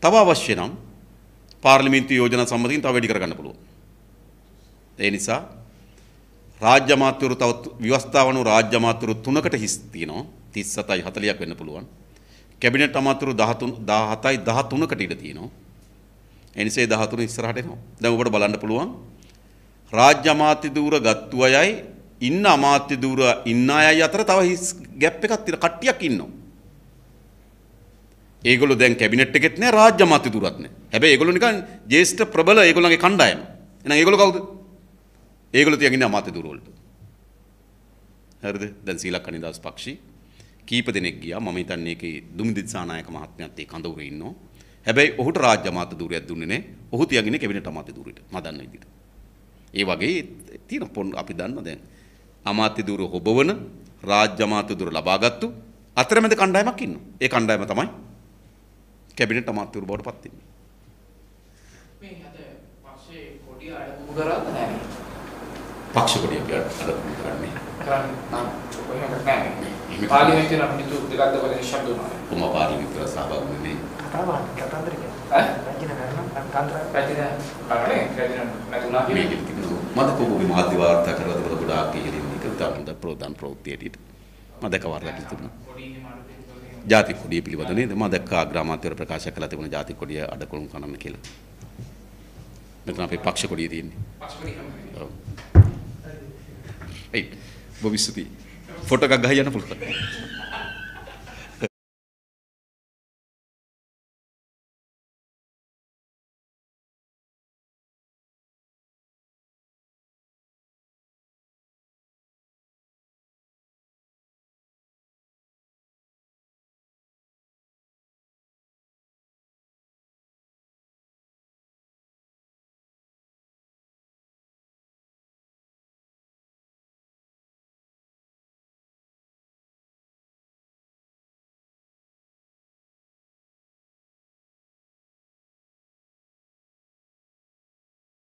Speaker 1: තව අවශ්‍ය නම් පාර්ලිමේන්තු යෝජනා සම්මතයෙන් තව වැඩි කරගන්න පුළුවන්. ඒ නිසා රාජ්‍ය අමාත්‍යවරු තව විවස්ථාව අනුව රාජ්‍ය අමාත්‍යවරු 3කට හිස් තියෙනවා. 37යි 40ක් වෙන්න පුළුවන්. කැබිනට් අමාත්‍යවරු 13 17යි 13කට ඉඩ තියෙනවා. ඒ නිසා 13 ඉස්සරහට එනවා. දැන් ඔබට බලන්න පුළුවන් රාජ්‍ය අමාත්‍ය ධූර ගත්තු අයයි ඉන්න අමාත්‍ය ධූර ඉන්න අයයි අතර තව හිස් ගැප් එකක් තියෙන කට්ටියක් ඉන්නවා. ඒගොල්ලෝ දැන් කැබිනට් එකෙත් නෑ රාජ්‍ය අමාත්‍ය ධූරත් නෑ. හැබැයි ඒගොල්ලෝ නිකන් ජ්‍යෙෂ්ඨ ප්‍රබල ඒගොල්ලන්ගේ කණ්ඩායම. එහෙනම් ඒගොල්ලෝ කවුද? ඒගොල්ලෝ තියන් ඉන්නේ අමාත්‍ය ධූර වලට. හරිද? දැන් සීලක් කනිදාස් පක්ෂී කීප දෙනෙක් ගියා. මම හිතන්නේ ඒකේ දුමිදිත් සානායක මහත්මයාත් ඒ කඳවුරේ ඉන්නවා. හැබැයි ඔහුට රාජ්‍ය අමාත්‍ය ධූරයක් දුන්නේ නෑ. ඔහු තියන් ඉන්නේ කැබිනට් අමාත්‍ය ධූරෙට. මම දන්න විදිහට. ඒ වගේ තියෙන පොන් අපි දන්න දැන් අමාත්‍ය ධූර හොබවන රාජ්‍ය අමාත්‍ය ධූර ලබාගත්තු අතරමැද කණ්ඩායමක් ඉන්නවා. ඒ කණ්ඩායම තමයි කැබිනට් අමාත්‍යවරු බවට පත් වෙන්නේ.
Speaker 3: මේ අද පස්සේ කොඩිය අඩපු කරාද නැහැ.
Speaker 1: පක්ෂ කොටිය අපි අද කරන්නේ.
Speaker 3: කරන්නේ නම් කොහෙන්ද නැහැ. පාර්ලිමේන්තුවේ නම් පිටු දෙකක් දෙකක් ශබ්ද වුණා.
Speaker 1: උම පාර්ලිමේන්තුවට සහභාගී වෙන්නේ.
Speaker 2: කතාවක් කතන්දර කියන්නේ.
Speaker 3: ඈ?
Speaker 2: රජින කරන කන්තර
Speaker 3: පැතිර බලන්නේ පැතිර නැතුණා
Speaker 1: මේක
Speaker 3: කියන්නේ.
Speaker 1: තිබුණා. මම කොහොමද මාධ්‍ය වාර්තා කරලා තිබුණ ගොඩාක් ඉහළින් එක තමයි හොඳ ප්‍රෝදාන ප්‍රවෘත්ති ඇටියට. මම දැක වාර්තා කරලා තිබුණා.
Speaker 3: කොඩිය එහෙම අඩපු
Speaker 1: ජාතික කොඩිය පිළිබඳ නේද? මම දැක්ක අග්‍රාමාත්‍යවරු ප්‍රකාශ කළා තිබුණ ජාතික කොඩිය අඩකොළුම් කනන්න කියලා. මෙතන අපේ පක්ෂ කොඩිය තියෙන්නේ.
Speaker 3: පස්කොඩිය හැම
Speaker 1: ඔව්. ඒ භවිෂ්‍යති ෆොටෝ එකක් ගහලා යන්න පුළුවන්.